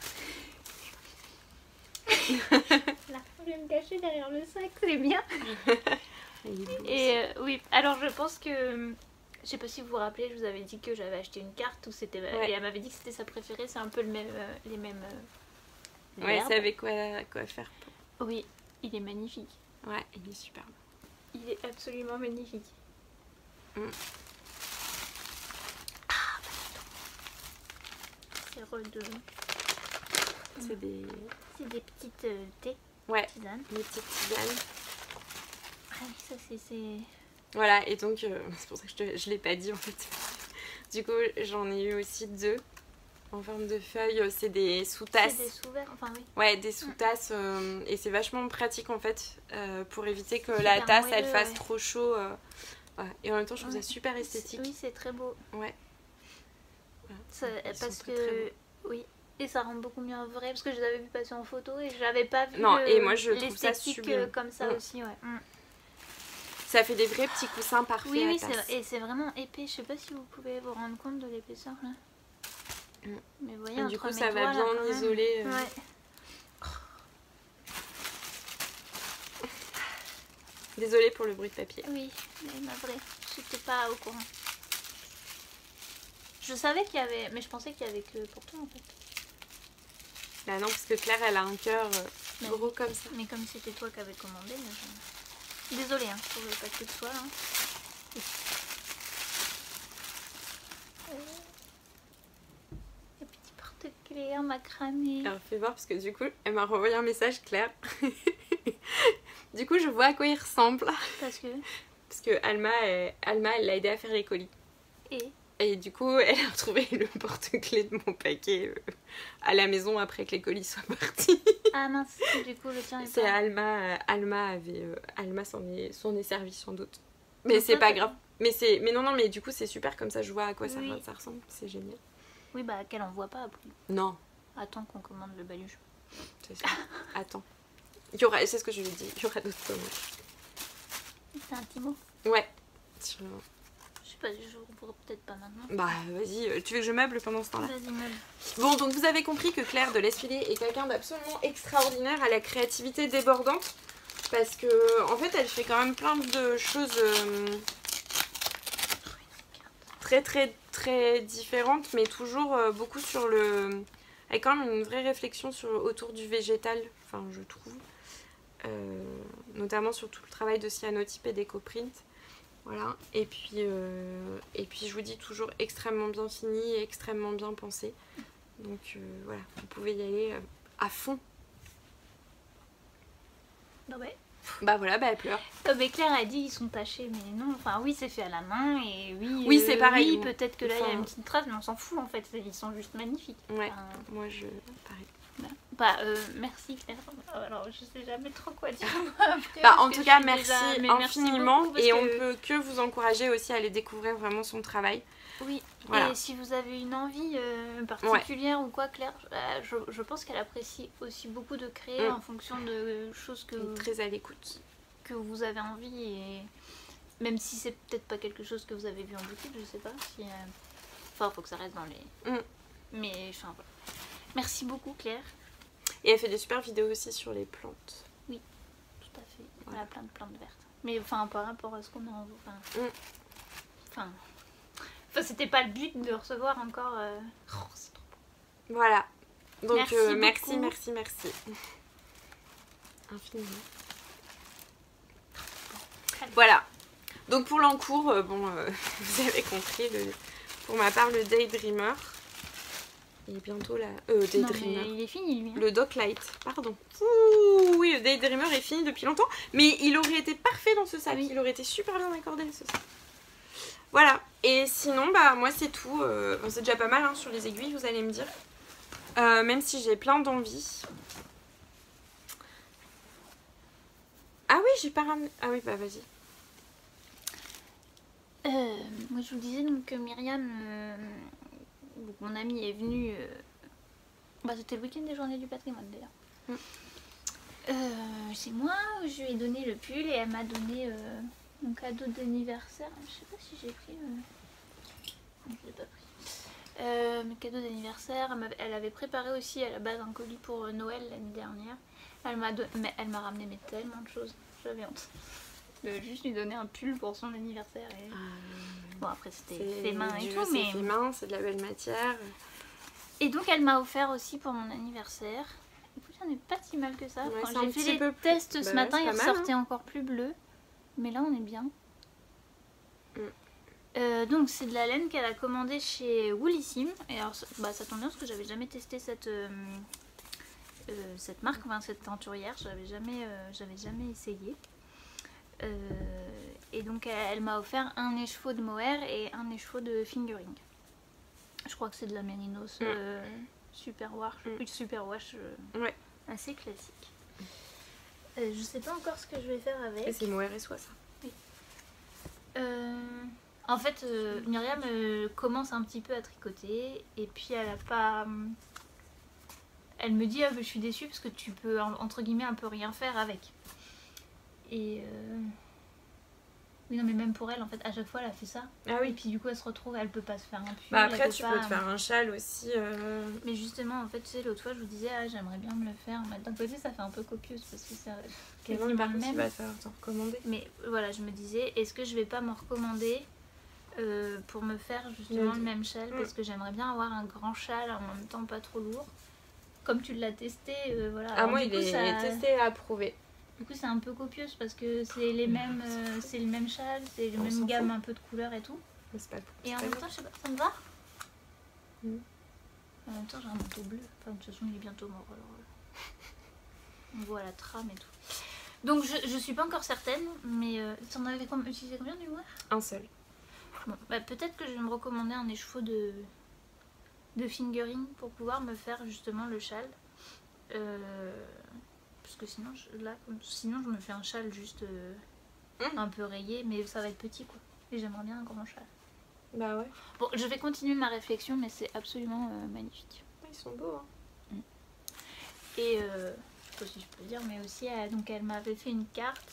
Là, je vais me cacher derrière le sac, c'est bien. Et euh, oui, alors je pense que. Je sais pas si vous vous rappelez, je vous avais dit que j'avais acheté une carte où c'était. Ouais. Et elle m'avait dit que c'était sa préférée, c'est un peu le même, euh, les mêmes. euh, Ouais, verbes. savait quoi, quoi faire. Oui, il est magnifique. Ouais, il est superbe. Il est absolument magnifique. Mm. C'est re de. C'est des, C'est des petites thés, ouais, tisanes. des petites tisanes. Ah oui, ça c'est. Voilà, et donc euh, (laughs) c'est pour ça que je, je l'ai pas dit en fait. (laughs) Du coup, j'en ai eu aussi deux en forme de feuilles. euh, C'est des C'est sous-tasses. des sous-verts, enfin oui. Ouais, des sous-tasses. euh, et c'est vachement pratique en fait euh, pour éviter que la tasse elle fasse ouais. trop chaud. ouais. Et en même temps, je trouve Ouais. ça super esthétique. Oui, c'est très beau. Ouais. Ça- parce très, que. très oui. Et ça rend beaucoup mieux en vrai parce que je les avais vu passer en photo et j'avais pas vu Non, le- et moi, je trouve ça sublime. comme ça Mm. aussi, ouais. Mm. Ça fait des vrais petits coussins parfaits Oui, oui, c'est- et c'est vraiment épais. Je sais pas si vous pouvez vous rendre compte de l'épaisseur là. Mm. Mais vous voyez, Et du coup, ça va doigts, là, bien isoler. euh, Ouais. Désolée pour le bruit de papier. Oui, mais navré, j'étais pas au courant. Je savais qu'il y avait, mais je pensais qu'il y avait que pour toi en fait. Bah non, parce que Claire, elle a un cœur euh, Mais- gros comme ça. Mais comme c'était toi qui avais commandé, moi, je... désolée, hein, je trouvais pas que de toi. Hein. Euh, Le petit porte-clés en macramé. Alors fais voir parce que du coup, elle m'a renvoyé un message, Claire. (laughs) du coup, je vois à quoi il ressemble. Parce que? Parce que Alma, elle, Alma, elle l'a aidé à faire les colis. Et? Et du coup, (laughs) elle a retrouvé le porte-clés de mon paquet euh, à la maison après que les colis soient partis. (laughs) Ah mince, du coup, le tien est C'est. Alma, euh, Alma avait, euh, Alma s'en est, s'en est servi sans doute. Mais Donc c'est pas grave. Mais c'est, mais non non, mais du coup c'est super comme ça. Je vois à quoi ça, Oui. ça ressemble. C'est génial. Oui, bah, qu'elle en voit pas après. Non, Attends qu'on commande le baluche. c'est ça. Attends. Il y aura, c'est ce que je lui ai dit. Il y aura d'autres commandes. C'est un petit mot? Ouais. Sais pas, je pourrais peut-être pas maintenant. Bah vas-y. euh, Tu veux que je meuble pendant ce temps-là Vas-y, meuble. Bon, donc vous avez compris que Claire de l'Esfilé est quelqu'un d'absolument extraordinaire à la créativité débordante. Parce que, en fait, elle fait quand même plein de choses euh, très, très, très différentes, mais toujours euh, beaucoup sur le. Avec quand même une vraie réflexion sur, autour du végétal, enfin, je trouve. Euh, notamment sur tout le travail de cyanotype et d'écoprint. Voilà. Et puis, euh, et puis, je vous dis toujours extrêmement bien fini et extrêmement bien pensé. Donc euh, voilà, vous pouvez y aller euh, à fond. Non, mais... Bah voilà, bah elle pleure. Non, mais Claire a dit ils sont tachés, mais non, enfin oui c'est fait à la main et oui. Oui, euh, c'est pareil. Oui, peut-être que là il y a une petite trace, mais on s'en fout en fait, ils sont juste magnifiques. Ouais, Enfin, moi je. Pareil. Bah euh, merci Claire. Alors je sais jamais trop quoi dire. (laughs) après, Bah en tout cas, merci déjà- mais merci infiniment beaucoup, et on que- peut que vous encourager aussi à aller découvrir vraiment son travail. Oui, Voilà. et si vous avez une envie euh, particulière ou quoi, Claire, euh, je, je pense qu'elle apprécie aussi beaucoup de créer Mm. en fonction de choses que, est Très à l'écoute. que vous avez envie et même si c'est peut-être pas quelque chose que vous avez vu en boutique, je sais pas si. euh, Enfin, faut que ça reste dans les. Mm. Mais enfin voilà. Merci beaucoup Claire. Et elle fait des super vidéos aussi sur les plantes. Tout à fait. Elle Voilà. a plein de plantes vertes. Mais enfin par rapport à ce qu'on a en enfin. Mm. Enfin. Enfin, c'était pas le but de recevoir encore. euh, oh, c'est trop beau. Voilà. Donc Merci euh, merci, merci, merci. (laughs) Infiniment. Voilà. Donc pour l'encours, euh, bon, euh, (laughs) vous avez compris, le- pour ma part, le Daydreamer. Il est bientôt là. Euh, Daydreamer. il est fini lui. hein. Le Docklight, pardon. Ouh, oui, le Daydreamer est fini depuis longtemps, mais il aurait été parfait dans ce sac. Oui. Il aurait été super bien accordé ce sac. Voilà. Et sinon, bah moi c'est tout. Euh, c'est déjà pas mal hein, sur les aiguilles, vous allez me dire. Euh, même si j'ai plein d'envie. Ah oui, j'ai pas ramené. Ah oui, bah vas-y. Euh, moi je vous disais donc que Myriam, donc mon amie est venue. euh, bah, c'était le week-end des journées du patrimoine d'ailleurs. Mm. Euh, chez moi, je lui ai donné le pull et elle m'a donné euh, mon cadeau d'anniversaire. Je sais pas si j'ai pris. euh, non, je l'ai pas pris. Euh, mon cadeau d'anniversaire, elle avait préparé aussi à la base un colis pour euh, Noël l'année dernière. Elle m'a don- mais elle m'a ramené mais tellement de choses. J'avais honte. De juste lui donner un pull pour son anniversaire. Et... Bon, après, c'était C'est fait main et tout, c'est mais. fait main, c'est de la belle matière. Et donc, elle m'a offert aussi pour mon anniversaire. Écoute, on n'est pas si mal que ça. Ouais, Quand c'est j'ai fait les peu tests Bah ce ouais, matin, c'est il mal, ressortait encore plus bleu. Mais là, on est bien. Mm. Euh, donc, c'est de la laine qu'elle a commandée chez Woolissime. Et alors, ça- bah, ça tombe bien parce que j'avais jamais testé cette. euh, euh, cette marque, enfin cette teinturière, j'avais jamais, j'avais jamais essayé. Euh, et donc elle, elle m'a offert un écheveau de mohair et un écheveau de fingering. Je crois que c'est de la mérinos euh, super wash, Mm. oui, super wash euh, Ouais. assez classique. Euh, je sais pas encore ce que je vais faire avec. c'est mon RSO ça. Euh, en fait, euh, Myriam commence un petit peu à tricoter et puis elle a pas. Elle me dit ah, je suis déçue parce que tu peux en- entre guillemets un peu rien faire avec. Et euh, Oui, non, mais même pour elle, en fait, à chaque fois, elle a fait ça. Ah Et oui. puis du coup, elle se retrouve, elle peut pas se faire un pull. Bah après, tu pas- peux te faire un châle aussi. euh, Mais justement, en fait, tu sais, l'autre fois, je vous disais, ah, j'aimerais bien me le faire. Mais d'un côté, ça fait un peu copieuse parce que c'est Quasiment par le même. va falloir t'en recommander? Mais voilà, je me disais, est-ce que je vais pas me recommander euh, pour me faire justement Le- le même châle? Mm. Parce que j'aimerais bien avoir un grand châle en même temps pas trop lourd. Comme tu l'as testé, euh, voilà. Ah, Alors, moi, il coup, est ça- testé et approuvé. Du coup, c'est un peu copieuse parce que c'est les mêmes, euh, c'est le même châle, c'est mêmes gammes fout. un peu de couleurs et tout. Mais c'est pas Et en même temps, je sais pas, ça me va Mm. En même temps, j'ai un manteau bleu. Enfin, de toute façon, il est bientôt mort. Alors, euh, on voit la trame et tout. Donc, je, je suis pas encore certaine, mais euh, t'en avais utilisé combien du moins Un seul. Bon, bah, peut-être que je vais me recommander un écheveau de, de fingering pour pouvoir me faire justement le châle. Euh, parce que sinon, je, là, sinon, je me fais un châle juste euh, Mm. un peu rayé, mais ça va être petit quoi. Et j'aimerais bien un grand châle. Bah ouais. Bon, je vais continuer ma réflexion, mais c'est absolument euh, magnifique. Ils sont beaux. Hein. Et euh, je sais pas si je peux le dire, mais aussi, elle, donc elle m'avait fait une carte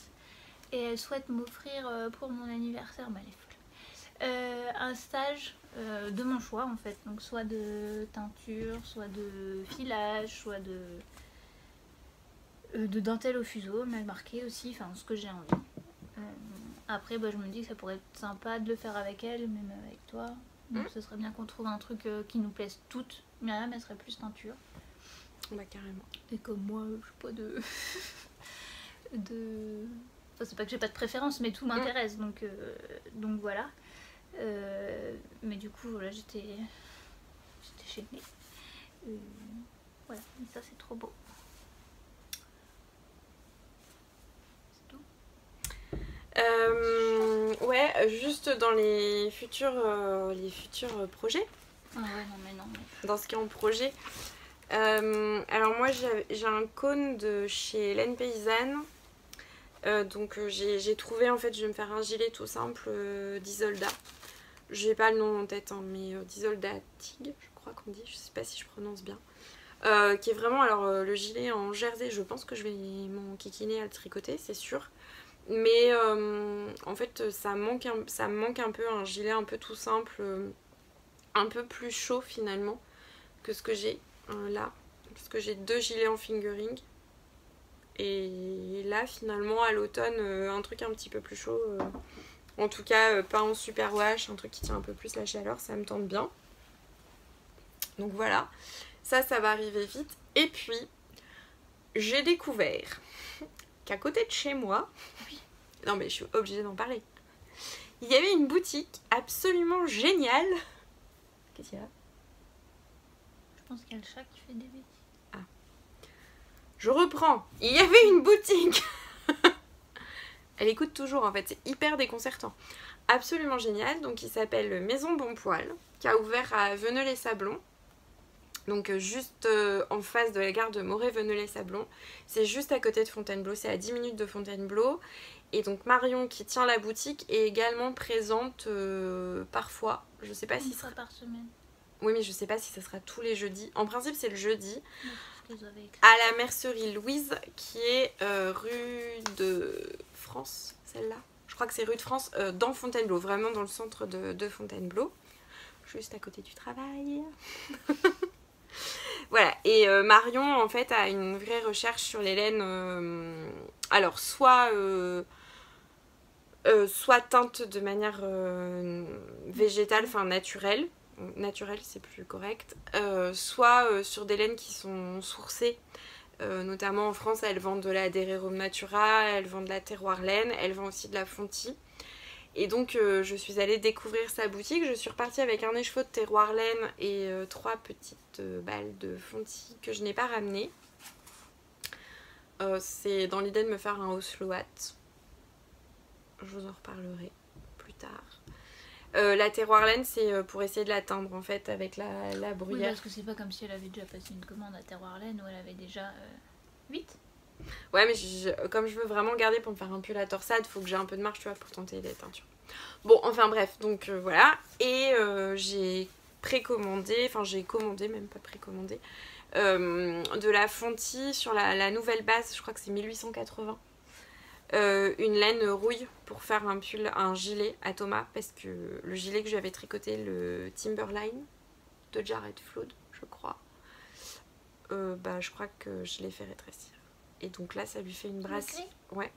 et elle souhaite m'offrir euh, pour mon anniversaire, bah, fleurs, euh, un stage euh, de mon choix en fait. Donc soit de teinture, soit de filage, soit de, de dentelle au fuseau, mais marqué aussi, enfin ce que j'ai envie. Euh, après, bah, je me dis que ça pourrait être sympa de le faire avec elle, même avec toi. Donc Mm. ce serait bien qu'on trouve un truc euh, qui nous plaise toutes. Myriam, elle serait plus teinture. Bah carrément. Et comme moi, je sais pas de. (laughs) de. Enfin, c'est pas que j'ai pas de préférence, mais tout m'intéresse, donc, euh, donc voilà. Euh, mais du coup, voilà, j'étais. J'étais. Euh, voilà, et ça c'est trop beau. C'est tout. Euh, ouais, juste dans les futurs, euh, les futurs projets, Ah ouais, non, mais non. mais- dans ce qui est en projet. euh, alors moi j'ai un cône de chez Hélène Paysanne. Donc j'ai trouvé en fait, je vais me faire un gilet tout simple d'Isolda. J'ai pas le nom en tête, hein, mais d'Isolda Tig, je crois qu'on dit, je sais pas si je prononce bien. Qui est vraiment, alors le gilet en jersey, je pense que je vais m'en kikiner à le tricoter, c'est sûr. Mais euh, en fait, ça manque, manque un peu un gilet un peu tout simple, euh, un peu plus chaud finalement que ce que j'ai euh, là. Parce que j'ai deux gilets en fingering. Et là, finalement, à l'automne, un truc un petit peu plus chaud. en tout cas, pas en super wash, un truc qui tient un peu plus la chaleur, ça me tente bien. Donc voilà, ça, ça va arriver vite. Et puis, j'ai découvert (laughs) qu'à côté de chez moi, non mais je suis obligée d'en parler, il y avait une boutique absolument géniale. Qu'est-ce qu'il y a? Je pense qu'il y a le chat qui fait des bêtises. Je reprends. Il y avait une boutique. (laughs) Elle écoute toujours en fait, c'est hyper déconcertant. Absolument génial. Donc il s'appelle Maison Bon Poil, qui a ouvert à Veneux-les-Sablons. Donc euh, juste euh, en face de la gare de Moret-Veneux-les-Sablons. C'est juste à côté de Fontainebleau, c'est à 10 minutes de Fontainebleau. Et donc Marion qui tient la boutique est également présente euh, parfois. Je sais pas si Une fois sera... par semaine. Oui mais je sais pas si ce sera tous les jeudis. En principe c'est le jeudi à la mercerie Louise qui est euh, rue de France, celle-là. Je crois que c'est rue de France euh, dans Fontainebleau, vraiment dans le centre de, de Fontainebleau, juste à côté du travail. (laughs) voilà, et euh, Marion en fait a une vraie recherche sur les laines. euh, alors, soit. Euh, soit teinte de manière euh, végétale, enfin naturelle, naturelle c'est plus correct, euh, soit sur des laines qui sont sourcées. Notamment en France, elles vendent de la Dererum Natura, elles vendent de la terroir laine, elles vendent aussi de la Fonty. Et donc je suis allée découvrir sa boutique. Je suis repartie avec un écheveau de terroir laine et trois petites balles de Fonty que je n'ai pas ramenées. C'est dans l'idée de me faire un Oslo hat. Je vous en reparlerai plus tard. Euh, la terroir laine, c'est euh, pour essayer de la teindre en fait avec la, la Oui, bruyère. parce que c'est pas comme si elle avait déjà passé une commande à Terroir Laine où elle avait déjà 8. Ouais, mais je- comme je veux vraiment garder pour me faire un pull à torsade, faut que j'ai un peu de marge, tu vois, pour tenter les teintures. Bon, enfin bref, donc euh, voilà. Et euh, j'ai précommandé, enfin j'ai commandé, même pas précommandé, euh, de la Fonty sur la, la nouvelle base, je crois que c'est 1880. Euh, une laine rouille pour faire un pull, un gilet à Thomas, parce que le gilet que j'avais tricoté, le Timberline de Jared Flood, je crois, euh, bah, je crois que je l'ai fait rétrécir. Et donc là, ça lui fait une brassière. Ouais.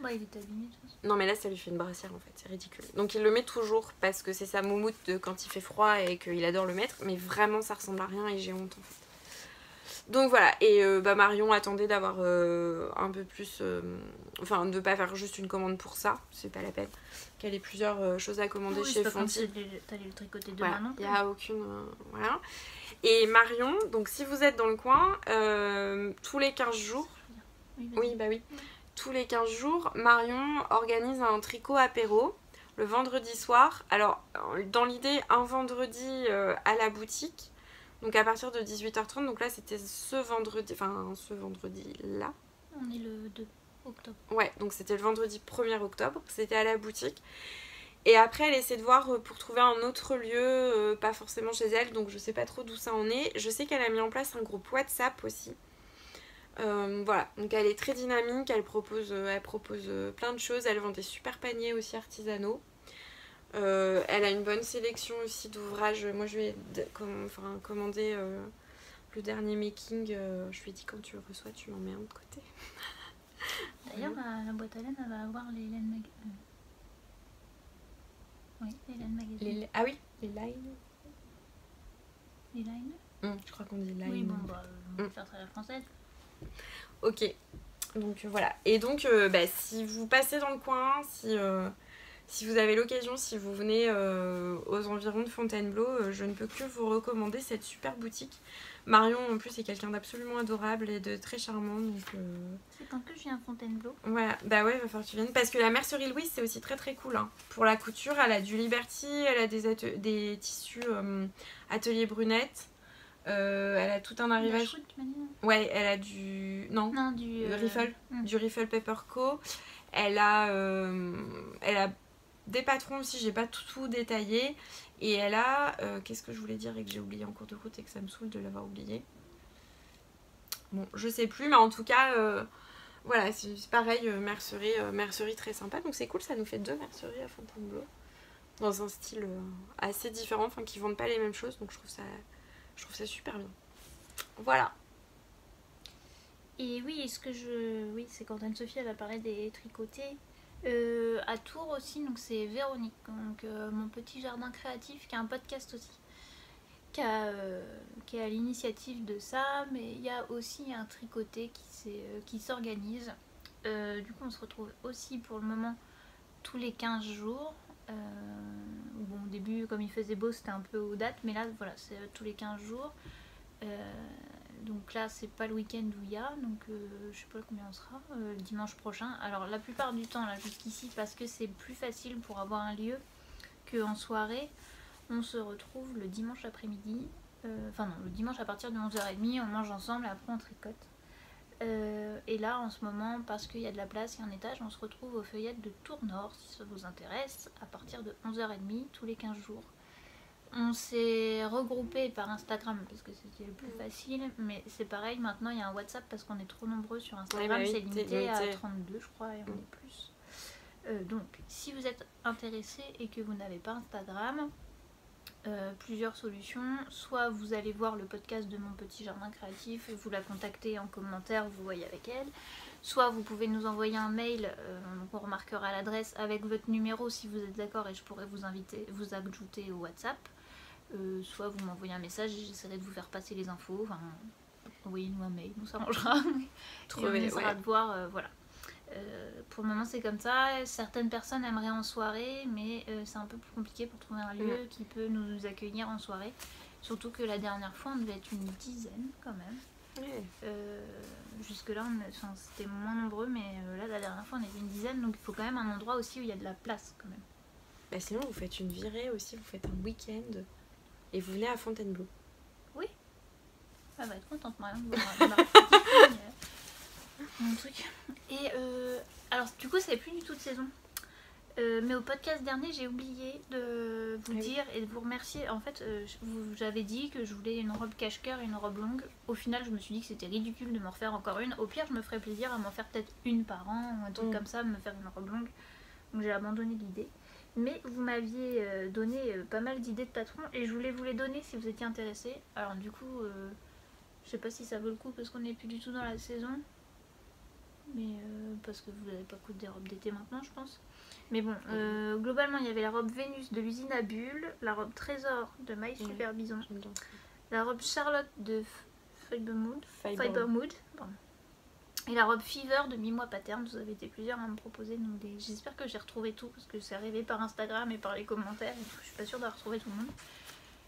Bah, il est abîmé de toute façon. Non, mais là, ça lui fait une brassière en fait, c'est ridicule. Donc il le met toujours parce que c'est sa moumoute de quand il fait froid et qu'il adore le mettre, mais vraiment, ça ressemble à rien et j'ai honte en fait. Donc voilà, et euh, bah, Marion attendait d'avoir euh, un peu plus. euh, enfin, de pas faire juste une commande pour ça, c'est pas la peine. Qu'elle ait plusieurs choses à commander Oui, chez si t'allais- le tricoter Voilà, demain non il n'y a aucune. voilà. Et Marion, donc si vous êtes dans le coin, tous les 15 jours, Oui, bah oui, tous les 15 jours, Marion organise un tricot apéro le vendredi soir. Alors, dans l'idée, un vendredi à la boutique, donc à partir de 18h30. Donc là, c'était ce vendredi, enfin ce vendredi-là. On est le 2 octobre. Ouais, donc c'était le vendredi 1er octobre, c'était à la boutique. Et après, elle essaie de voir euh, pour trouver un autre lieu, euh, pas forcément chez elle, donc je sais pas trop d'où ça en est. Je sais qu'elle a mis en place un groupe WhatsApp aussi. Euh, voilà, donc elle est très dynamique, elle propose, elle propose plein de choses, elle vend des super paniers aussi artisanaux. Euh, elle a une bonne sélection aussi d'ouvrages. Moi, je com- enfin, commandé euh, le dernier making. euh, je lui ai dit quand tu le reçois, tu m'en mets un de côté. (laughs) D'ailleurs, la, la boîte à laine, elle va avoir les laines mag... Oui, les laines magazine. Les- ah oui, les lines. Les lines? Hum, je crois qu'on dit line. Oui, bon, bah, on va Mm. faire ça à la française. Ok. Donc voilà. Et donc, bah, si vous passez dans le coin, si, si vous avez l'occasion, si vous venez euh, aux environs de Fontainebleau, euh, je ne peux que vous recommander cette super boutique. Marion, en plus, est quelqu'un d'absolument adorable et de très charmant. Euh, C'est quand que je viens à Fontainebleau voilà. Bah ouais, il va falloir que tu viennes. Parce que la mercerie Louise, c'est aussi très très cool. hein. Pour la couture, elle a du Liberty, elle a des, des tissus atelier brunette. Elle a tout un La arrivage. chouette, tu m'as dit, non Ouais, elle a du. Non, Non, du... Le Riffle, mm. du Riffle Pepper Co. Elle a, elle a des patrons aussi, j'ai pas tout, tout détaillé. Et elle a, euh, qu'est-ce que je voulais dire et que j'ai oublié en cours de route et que ça me saoule de l'avoir oublié. Bon, je sais plus, mais en tout cas, euh, voilà, c'est pareil, euh, mercerie, mercerie très sympa. Donc c'est cool, ça nous fait deux merceries à Fontainebleau. Dans un style assez différent, enfin qui vendent pas les mêmes choses. Donc je trouve ça, je trouve ça super bien. Voilà. Et oui, ce que je. Oui, c'est quand Anne-Sophie elle a des tricotés. Euh, à Tours aussi, donc c'est Véronique, donc euh, mon petit jardin créatif, qui a un podcast aussi, euh, qui est à l'initiative de ça, mais il y a aussi un tricoté qui, s'organise. Du coup, on se retrouve aussi pour le moment tous les 15 jours. Au début, comme il faisait beau, c'était un peu aux dates, mais là, voilà, c'est tous les 15 jours. Donc là, c'est pas le week-end où il y a, donc euh, je sais pas combien on sera, euh, le dimanche prochain. Alors la plupart du temps, là, jusqu'ici, parce que c'est plus facile pour avoir un lieu qu'en soirée, on se retrouve le dimanche après-midi. Euh, Enfin non, le dimanche à partir de 11h30, on mange ensemble et après on tricote. Euh, et là, en ce moment, parce qu'il y a de la place, a un étage, on se retrouve aux feuillettes de Tour Nord, si ça vous intéresse, à partir de 11h30 tous les 15 jours. On s'est regroupé par Instagram parce que c'était le plus facile, mais c'est pareil, maintenant il y a un WhatsApp parce qu'on est trop nombreux sur Instagram, bah oui, c'est limité à limité. 32 je crois et on Mm. est plus. Euh, donc, si vous êtes intéressé et que vous n'avez pas Instagram, euh, plusieurs solutions. Soit vous allez voir le podcast de mon petit jardin créatif, vous la contactez en commentaire, vous voyez avec elle. Soit vous pouvez nous envoyer un mail, euh, donc on remarquera l'adresse avec votre numéro si vous êtes d'accord et je pourrais vous inviter, vous ajouter au WhatsApp. Euh, soit vous m'envoyez un message et j'essaierai de vous faire passer les infos. Enfin, envoyez-nous un mail, on s'arrangera. (laughs) Et on Trouver, essaiera ouais. de voir, euh, voilà. Euh, pour le moment, c'est comme ça. Certaines personnes aimeraient en soirée, mais c'est un peu plus compliqué pour trouver un lieu qui peut nous accueillir en soirée. Surtout que la dernière fois, on devait être une dizaine quand même. Jusque-là, enfin, c'était moins nombreux, mais là, la dernière fois, on était une dizaine, donc il faut quand même un endroit aussi où il y a de la place quand même. Bah sinon, vous faites une virée aussi, vous faites un week-end et vous venez à Fontainebleau. Elle va être contente, Marion, (laughs) fille, euh, mon truc. Et euh, alors, du coup, c'est plus du tout de saison. Euh, mais au podcast dernier, j'ai oublié de vous oui. dire et de vous remercier. En fait, euh, j'avais dit que je voulais une robe cache-cœur et une robe longue. Au final, je me suis dit que c'était ridicule de m'en refaire encore une. Au pire, je me ferais plaisir à m'en faire peut-être une par an ou un truc Mm. comme ça, me faire une robe longue. Donc j'ai abandonné l'idée. Mais vous m'aviez euh, donné euh, pas mal d'idées de patrons et je voulais vous les donner si vous étiez intéressés. Alors du coup, euh, je sais pas si ça vaut le coup parce qu'on n'est plus du tout dans la saison. Mais euh, parce que vous n'avez pas coudre des robes d'été maintenant, je pense. Mais bon, euh, globalement, il y avait la robe Vénus de l'usine à bulles, la robe Trésor de My Super Bison, la robe Charlotte de Fibermood, Fiber. Fibermood, pardon. Et la robe Fever de Mi-moi Pattern. Vous avez été plusieurs à me proposer, donc des- j'espère que j'ai retrouvé tout parce que c'est arrivé par Instagram et par les commentaires. je suis pas sûre d'avoir retrouvé tout le monde.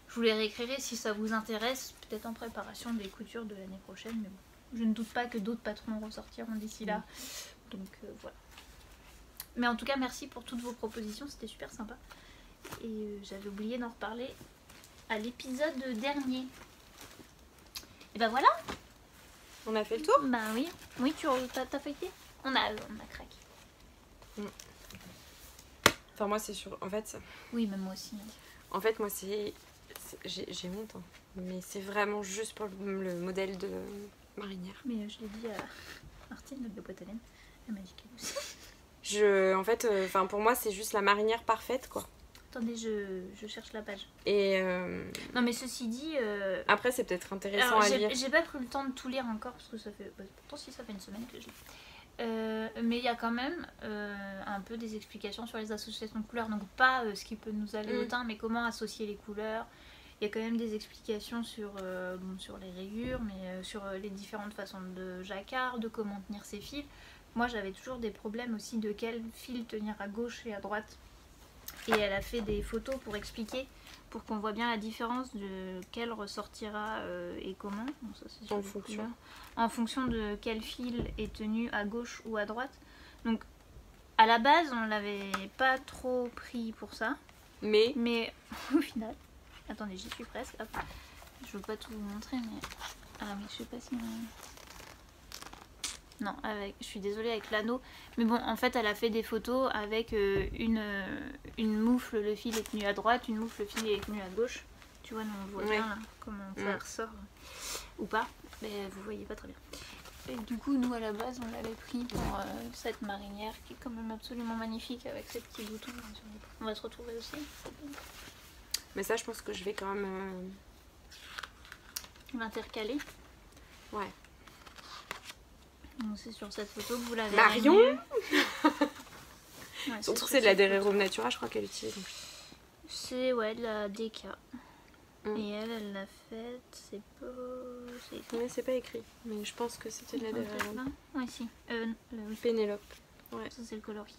Je vous les réécrirai si ça vous intéresse, peut-être en préparation des coutures de l'année prochaine, mais bon, je ne doute pas que d'autres patrons ressortiront d'ici là. Donc euh, voilà. Mais en tout cas, merci pour toutes vos propositions, c'était super sympa. Et euh, j'avais oublié d'en reparler à l'épisode dernier. Et ben voilà, On a fait le tour bah oui, oui, tu t'as, t'as feuilleté On a, on a craqué. Enfin, moi, c'est sur. En fait, Oui, même moi aussi. en fait moi, c'est. J'ai j'ai honte, hein. mais c'est vraiment juste pour le, le modèle de marinière. Mais euh, je l'ai dit à Martine de boîte à laine. Elle m'a dit qu'elle aussi. Je, en fait, euh, pour moi, c'est juste la marinière parfaite, quoi. Attendez, je, je cherche la page. Et euh, Non, mais ceci dit. euh, après, c'est peut-être intéressant alors, à lire. j'ai pas pris le temps de tout lire encore parce que ça fait. bah, pourtant, si ça fait une semaine que je lis. Euh, mais il y a quand même un peu des explications sur les associations de couleurs. Donc, pas ce qui peut nous aller au Mm. teint, mais comment associer les couleurs. Il y a quand même des explications sur, bon, sur les rayures, mais sur les différentes façons de jacquard, de comment tenir ses fils. Moi, j'avais toujours des problèmes aussi de quel fil tenir à gauche et à droite. Et elle a fait des photos pour expliquer, pour qu'on voit bien la différence de quel ressortira euh, et comment. Bon, ça, En fonction. En fonction de quel fil est tenu à gauche ou à droite. Donc, à la base, on l'avait pas trop pris pour ça. Mais Mais (laughs) au final, attendez, j'y suis presque. Hop. Je veux pas tout vous montrer, mais ah mais je sais pas si. Non, avec, je suis désolée avec l'anneau. Mais bon, en fait, elle a fait des photos avec euh, une, euh, une moufle, le fil est tenu à droite, une moufle, le fil est tenu à gauche. Tu vois, nous on voit Ouais. bien là, comment ça Ouais. ressort ou pas. Mais vous voyez pas très bien. Et du coup, nous à la base, on l'avait pris pour euh, cette marinière qui est quand même absolument magnifique avec ses petits boutons. On va se retrouver aussi. mais ça, je pense que je vais quand même. euh, L'intercaler. Ouais. C'est sur cette photo que vous l'avez. Marion. (laughs) Ouais, Surtout c'est de la photo. Natura, je crois qu'elle utilise. C'est ouais de la DK. Mm. Et elle, elle l'a faite. C'est pas. Mais c'est pas écrit. Mais je pense que c'était de la là Ouais, si. Euh, le- oui, Pénélope. ça c'est le coloris.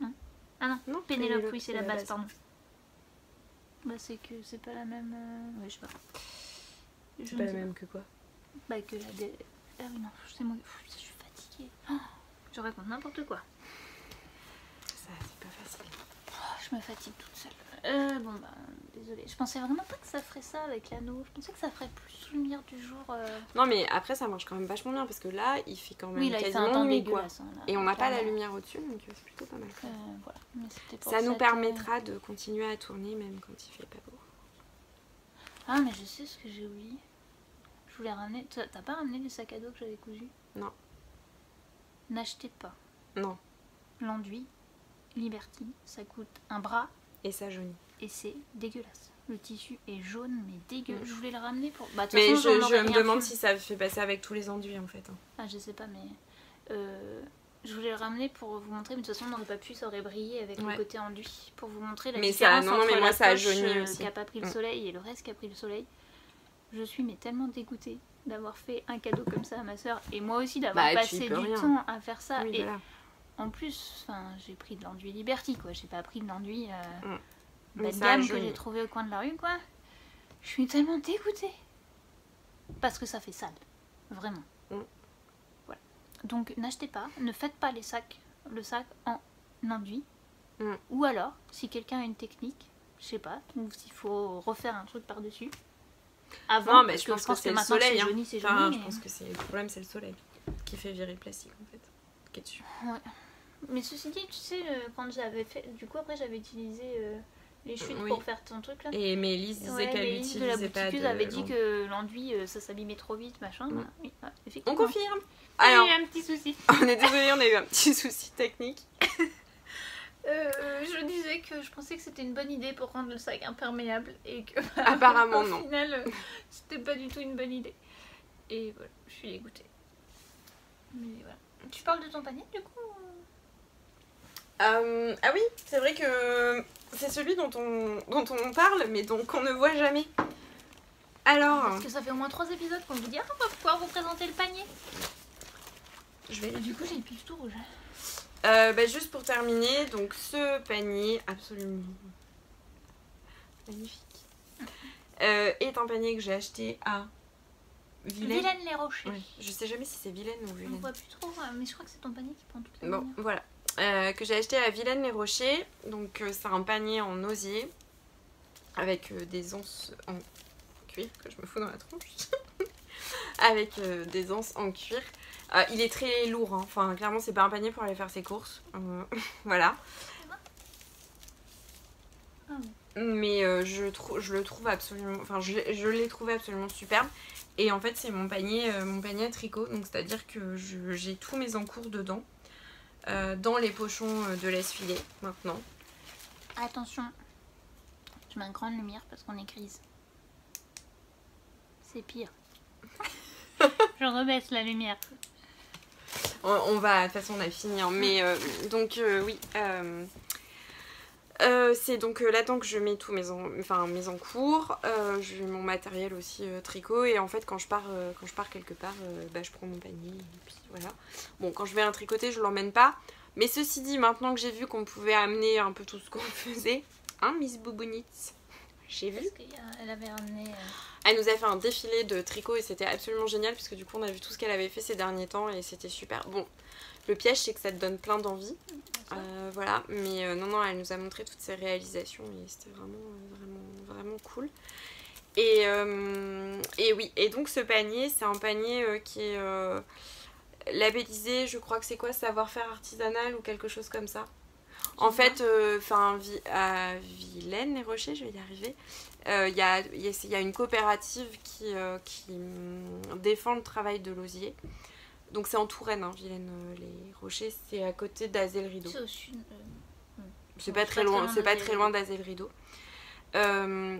Non Ah non, Non, Pénélope, oui, c'est la base, pardon. Bah, c'est que c'est pas la même. euh, Ouais, je sais pas. C'est pas la même que quoi Bah, que la. Ah oui, non, c'est moi. Pff, Je suis fatiguée. Oh, je raconte n'importe quoi. Ça, c'est pas facile. Oh, je me fatigue toute seule. Euh, bon, bah, désolée. Je pensais vraiment pas que ça ferait ça avec l'anneau. Je pensais que ça ferait plus lumière du jour. euh. Non, mais après, ça marche quand même vachement bien parce que là, il fait quand même Oui, là, il fait un quasiment nuit, quoi. hein, là, Et on n'a pas la lumière au-dessus, donc euh, c'est plutôt pas mal. Euh, voilà. Mais pour Ça nous permettra de continuer à tourner même quand il fait pas beau. euh, Ah, mais je sais ce que j'ai oublié. Je voulais ramener. T'as pas ramené les sacs à dos que j'avais cousus? Non. N'achetez pas. Non. L'enduit, Liberty, ça coûte un bras Et ça jaunit. et c'est dégueulasse. Le tissu est jaune, mais dégueu. Mm. Je voulais le ramener pour. Bah, Mais façon, je, je me demande si ça fait passer avec tous les enduits en fait. hein. Ah, je sais pas, mais. euh, je voulais le ramener pour vous montrer, mais de toute façon, on n'aurait pas pu, ça aurait brillé avec le côté enduit. Pour vous montrer la Mais différence non, entre mais moi, la ça a jauni euh, aussi. qui a pas pris le Mm. soleil et le reste qui a pris le soleil. Je suis mais tellement dégoûtée d'avoir fait un cadeau comme ça à ma soeur et moi aussi d'avoir Bah, passé du rien. temps à faire ça. Oui, et voilà. en plus, j'ai pris de l'enduit Liberty, quoi. J'ai pas pris de l'enduit euh, Mm. bas de gamme que j'ai trouvé au coin de la rue, quoi. Je suis tellement dégoûtée. Parce que ça fait sale. Vraiment. Mm. Voilà. Donc n'achetez pas, ne faites pas les sacs, le sac en enduit. Mm. Ou alors, si quelqu'un a une technique, je sais pas, ou s'il faut refaire un truc par-dessus. Avant, Non, mais je pense que, c'est le soleil. hein. jauni, Enfin, je mais- pense que c'est le problème, c'est le soleil qui fait virer le plastique en fait, qui est dessus. Ouais. Mais ceci dit, tu sais, euh, quand j'avais fait. Du coup, après, j'avais utilisé euh, les chutes Oui. pour faire ton truc là. Et Mélisse disait Ouais, qu'elle mais pas de... avait dit que l'enduit euh, ça s'abîmait trop vite, machin. Mm. Oui. On confirme Alors, a eu un petit souci. (laughs) on est désolé, on a eu un petit souci technique. (laughs) Euh, je disais que je pensais que c'était une bonne idée pour rendre le sac imperméable et que bah, (laughs) Apparemment, au non. final euh, c'était pas du tout une bonne idée. Et voilà, je suis dégoûtée. Mais voilà. Tu parles de ton panier du coup Euh, ah oui, c'est vrai que c'est celui dont on, dont on parle, mais dont on ne voit jamais. Alors, Parce que ça fait au moins trois épisodes qu'on vous dit ah on va pouvoir vous présenter le panier. je vais Et du coup j'ai le pif tout rouge. Euh, bah, juste pour terminer, donc ce panier absolument magnifique euh, est un panier que j'ai acheté à Vilaine. Vilaine les rochers. Ouais, je sais jamais si c'est Vilaine ou On Vilaine. voit plus trop, ouais, mais je crois que c'est ton panier qui prend toute la Bon, lumière. voilà. Euh, que j'ai acheté à Vilaine-les-Rochers. Donc, euh, c'est un panier en osier avec euh, des anses en cuir que je me fous dans la tronche. (laughs) avec euh, des anses en cuir. Euh, il est très lourd. hein. Enfin, clairement, c'est pas un panier pour aller faire ses courses. Euh, (laughs) voilà. Ah. Mais euh, je, le trouve absolument. Enfin, je, l'ai- je l'ai trouvé absolument superbe. Et en fait, c'est mon panier, euh, mon panier à tricot. Donc, c'est-à-dire que j'ai tous mes encours dedans. dans les pochons de laisse-filet maintenant. Attention, je mets une grande lumière parce qu'on est grise. C'est pire. (laughs) je rebaisse la lumière. On, va, de toute façon, on a fini. hein. Mais euh, donc, euh, oui. euh, c'est donc là-dedans que je mets tous mes, en- mes encours. Mets mon matériel aussi tricot. Et en fait, quand je pars, quand je pars quelque part, bah, je prends mon panier. Voilà. Bon, quand je vais un tricoter, je l'emmène pas. Mais ceci dit, maintenant que j'ai vu qu'on pouvait amener un peu tout ce qu'on (laughs) faisait, hein, Miss Boubounitz J'ai vu. Avait ramené. euh, Elle nous a fait un défilé de tricot et c'était absolument génial puisque du coup on a vu tout ce qu'elle avait fait ces derniers temps et c'était super. Bon, le piège c'est que ça te donne plein d'envie. Euh, voilà, mais euh, non, non, elle nous a montré toutes ses réalisations et c'était vraiment, vraiment, vraiment cool. Et, euh, et oui, et donc ce panier, c'est un panier qui est labellisé, je crois que c'est quoi, savoir-faire artisanal ou quelque chose comme ça. En fait, euh, enfin, à Vilaine, les Rochers, je vais y arriver, euh, il y, a, il y a- il y a une coopérative qui, euh, qui défend le travail de l'osier. Donc c'est en Touraine, hein, Vilaine, euh, les Rochers, c'est à côté d'Azel Rideau. C'est au sud. euh, C'est Ouais, pas très pas loin, très loin c'est pas très loin d'Azel Rideau. Euh,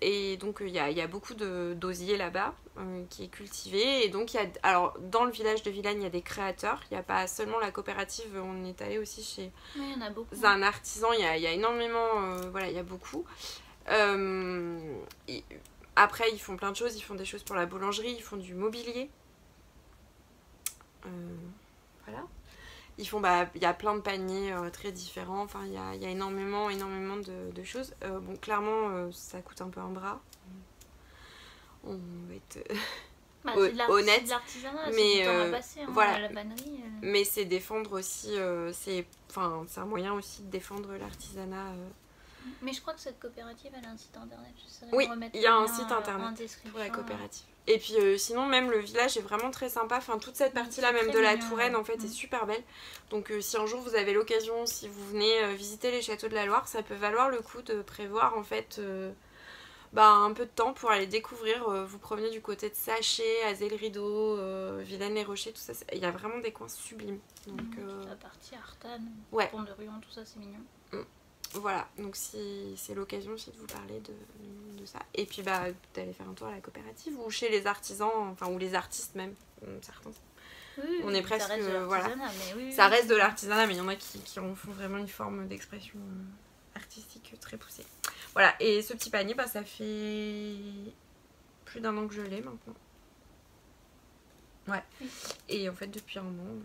et, donc il y a, il y a beaucoup de d'osier là-bas euh, qui est cultivé. Et donc il y a alors dans le village de Vilaine il y a des créateurs. Il n'y a pas seulement la coopérative on est allé aussi chez Oui, il y en a beaucoup. un artisan. Il y a, y a énormément euh, voilà il y a beaucoup. Et après ils font plein de choses. Ils font des choses pour la boulangerie. Ils font du mobilier. Voilà ils font, bah, il y a plein de paniers euh, très différents. Enfin, il y a, il y a énormément, énormément de, de choses. Euh, bon, clairement, euh, ça coûte un peu un bras. On va être. (laughs) Bah, honnête, c'est de l'artisanat, mais, hein, voilà. La bannerie. Mais c'est défendre aussi. c'est, enfin, c'est un moyen aussi de défendre l'artisanat. Mais je crois que cette coopérative, elle a un site internet. J'essaierai Oui, il y a un site internet pour la coopérative. Et puis euh, sinon, même le village est vraiment très sympa. Enfin, toute cette partie-là, même de la Touraine, en fait, est Mm. super belle. Donc, euh, si un jour vous avez l'occasion, si vous venez euh, visiter les châteaux de la Loire, ça peut valoir le coup de prévoir en fait bah, un peu de temps pour aller découvrir. vous promener du côté de Saché, Azel Rideau, euh, Vilaine-les-Rochers, tout ça. Il y a vraiment des coins sublimes. Donc, euh, la partie Artane, ouais. Pont de Ruan, tout ça, c'est mignon. Voilà, donc si c'est l'occasion aussi de vous parler de, de ça. Et puis bah d'aller faire un tour à la coopérative ou chez les artisans, enfin ou les artistes même, euh, certains. Oui, On est presque, Ça reste de euh, voilà. l'artisanat, mais oui, Ça reste de l'artisanat, mais il y en a qui, qui en font vraiment une forme d'expression euh, artistique très poussée. Voilà, et ce petit panier, bah ça fait plus d'un an que je l'ai maintenant. Ouais. Et en fait depuis un an,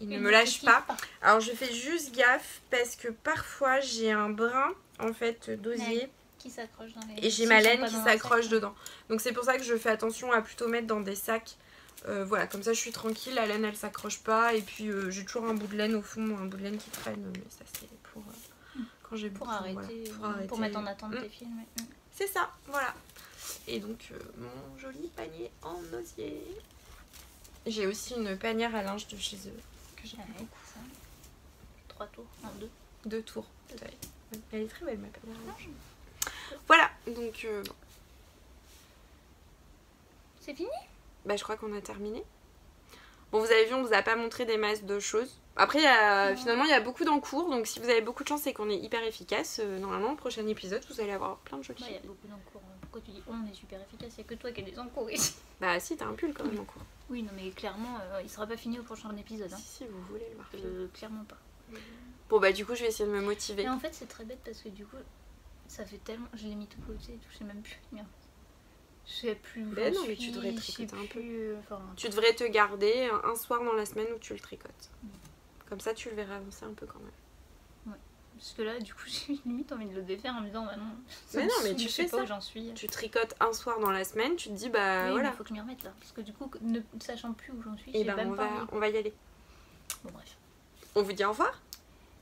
il ne me lâche pas. Alors je fais juste gaffe parce que parfois j'ai un brin en fait d'osier Qui s'accroche dans les. et j'ai ma laine qui s'accroche sac. dedans. Donc c'est pour ça que je fais attention à plutôt mettre dans des sacs. Euh, voilà, comme ça je suis tranquille, la laine elle s'accroche pas et puis euh, j'ai toujours un bout de laine au fond, un bout de laine qui traîne, mais ça c'est pour euh, quand j'ai Pour arrêter, voilà, pour arrêter. pour mettre en attente Mm. tes films. ouais. Mm. C'est ça, voilà. Et donc mon joli panier en osier. J'ai aussi une panière à linge de chez eux que j'aime Ouais, beaucoup. ça. trois tours, en deux. Deux tours. Deux. Elle est très belle, ma paire d'oranges. Voilà, donc euh, bon. C'est fini? Bah, je crois qu'on a terminé. Bon, vous avez vu, on vous a pas montré des masses de choses. Après, il y a- Non. finalement, il y a beaucoup d'encours, donc si vous avez beaucoup de chance et qu'on est hyper efficace, euh, normalement, au prochain épisode, vous allez avoir plein de jolies Bah, il y a beaucoup d'encours. Pourquoi tu dis on est super efficace Il a que toi qui as des encours ici. Bah, si, t'as un pull quand même en cours. Oui, non, mais clairement, euh, il sera pas fini au prochain épisode. Hein. Si, si, vous voulez le voir. Euh, clairement pas. Bon, bah, du coup, je vais essayer de me motiver. Et en fait, c'est très bête parce que du coup, ça fait tellement. Je l'ai mis tout côté et tout, je sais même plus. Merde. Je sais plus où Ben non, mais tu devrais tricoter un peu. plus, euh, Enfin, Tu devrais te garder un soir dans la semaine où tu le tricotes. Mm. Comme ça, tu le verras avancer un peu quand même. Parce que là, du coup, (laughs) j'ai limite envie de le défaire en me disant, bah non. ça Mais non, mais tu fais pas ça. où j'en suis. Tu tricotes un soir dans la semaine, tu te dis, bah oui, voilà. il faut que je m'y remette là. Parce que du coup, ne sachant plus où j'en suis, Et j'ai ben, pas on va, on va y aller. Bon, bref. On vous dit au revoir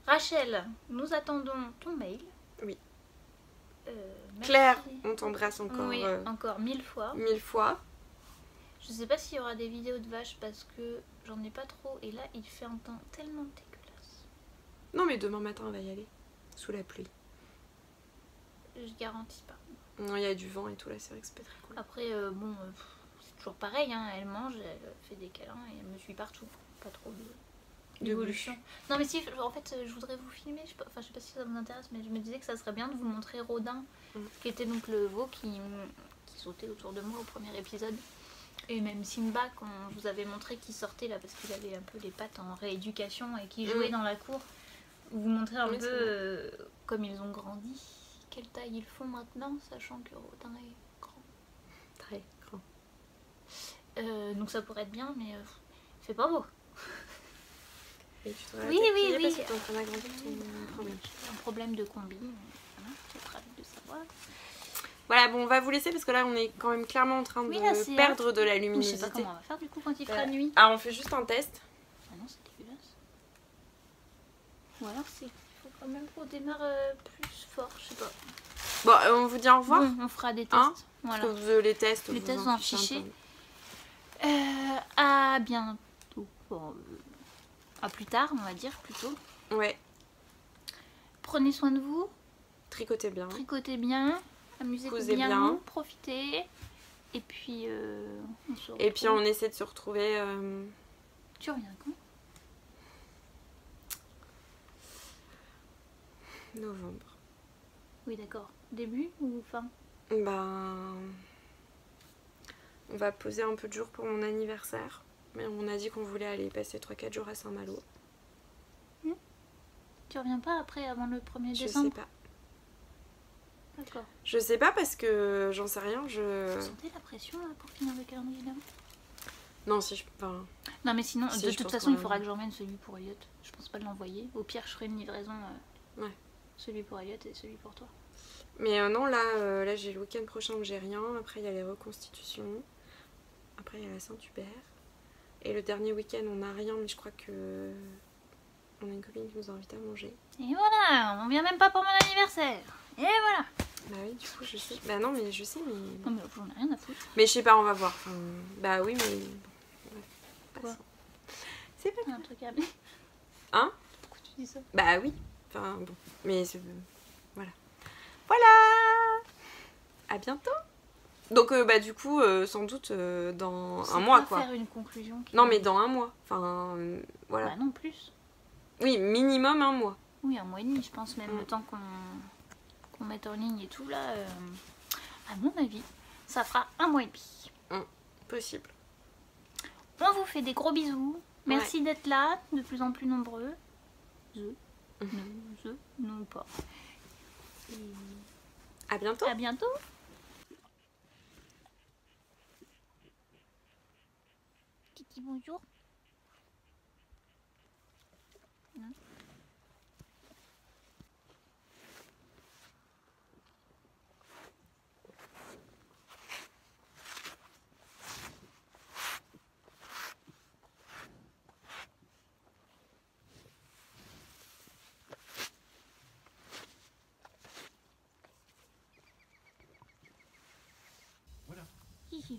Rachel, nous attendons ton mail. Oui. Euh. Claire, on t'embrasse encore Oui, euh, encore mille fois. mille fois. Je sais pas s'il y aura des vidéos de vaches parce que j'en ai pas trop. Et là, il fait un temps tellement dégueulasse. Non, mais demain matin, on va y aller. Sous la pluie. Je garantis pas. Non, il y a du vent et tout, là, c'est vrai que c'est pas très cool. Après, euh, bon, euh, c'est toujours pareil. Hein. Elle mange, elle fait des câlins et elle me suit partout. Pas trop de- d'évolution. Non, mais si, en fait, euh, je voudrais vous filmer. Je sais pas, enfin, je sais pas si ça vous intéresse, mais je me disais que ça serait bien de vous montrer Rodin, Mm. qui était donc le veau qui, qui sautait autour de moi au premier épisode. Et même Simba, qu'on vous avait montré qui sortait là parce qu'il avait un peu les pattes en rééducation et qui jouait Mm. dans la cour. Vous montrer un Oui, peu euh, comme ils ont grandi, quelle taille ils font maintenant, sachant que Rodin est grand. Très grand. Euh, donc ça pourrait être bien, mais euh, c'est pas beau. (laughs) Et tu devrais Oui, oui, oui. Parce que ton problème. Un problème de combi. Voilà, c'est ravi de savoir. Voilà, bon, on va vous laisser parce que là, on est quand même clairement en train de Oui, là, c'est- perdre de la Je sais luminosité. pas comment on va faire du coup quand il fera Euh, nuit. Ah, on fait juste un test. Ah non, c'est dégueulasse. Ou alors c'est il faut quand même qu'on démarre euh, plus fort, je sais pas. Bon, euh, on vous dit au revoir. Bon, on fera des tests. Hein voilà. Parce que vous, les tests, Les tests, en peu. Euh, à bientôt. Bon, euh, à plus tard, on va dire plutôt. Ouais, Prenez soin de vous, tricotez bien. tricotez bien, amusez-vous bien, bien. profitez. Et puis, euh, on se Et puis, on essaie de se retrouver. euh, Tu reviens quand? Novembre. Oui, d'accord. Début ou fin? Ben. On va poser un peu de jours pour mon anniversaire. Mais on a dit qu'on voulait aller passer 3-4 jours à Saint-Malo. Tu reviens pas après, avant le 1er Je sais décembre pas. D'accord. Je sais pas parce que j'en sais rien. Je. sentez la pression là, pour finir le calendrier Non, si je. Enfin, Non, mais sinon, Si, de je toute façon, il faudra que j'emmène celui pour Elliot. Je pense pas de l'envoyer. Au pire, je ferai une livraison. euh, Ouais. Celui pour Elliot et celui pour toi. Mais euh, non, là, euh, là j'ai le week-end prochain où j'ai rien. Après, il y a les reconstitutions. Après, il y a la Saint-Hubert. Et le dernier week-end, on n'a rien, mais je crois que. On a une copine qui nous invite à manger. Et voilà, on vient même pas pour mon anniversaire. Et voilà. Bah oui, du coup, je sais. Bah non, mais je sais, mais. Non, mais j'en ai rien à foutre. Mais je sais pas, on va voir. Enfin, bah oui, mais. bon, Quoi. C'est pas. Il y a un truc à Hein? Pourquoi tu dis ça? Bah oui. Enfin, bon. Mais. Voilà. Voilà À bientôt Donc, euh, bah du coup, euh, sans doute euh, dans un mois, quoi. faire une conclusion. qui- Non, mais dans un mois. Enfin, voilà. Bah non, plus. Oui, minimum un mois. Oui, un mois et demi, je pense, même Mm. le temps qu'on qu'on mette en ligne et tout, là. À mon avis, ça fera un mois et demi. Possible. On vous fait des gros bisous. Merci d'être là, de plus en plus nombreux. Nous, nous pas. Et À bientôt. à bientôt. Kiki, bonjour. Non.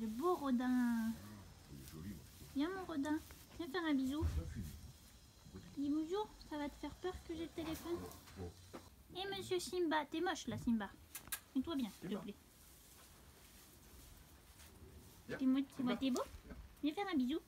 Beau Rodin. Viens mon Rodin, viens faire un bisou. Dis bonjour, ça va te faire peur que j'ai le téléphone Et monsieur Simba, t'es moche là Simba. Mets-toi bien, s'il te plaît. T'es beau Viens faire un bisou.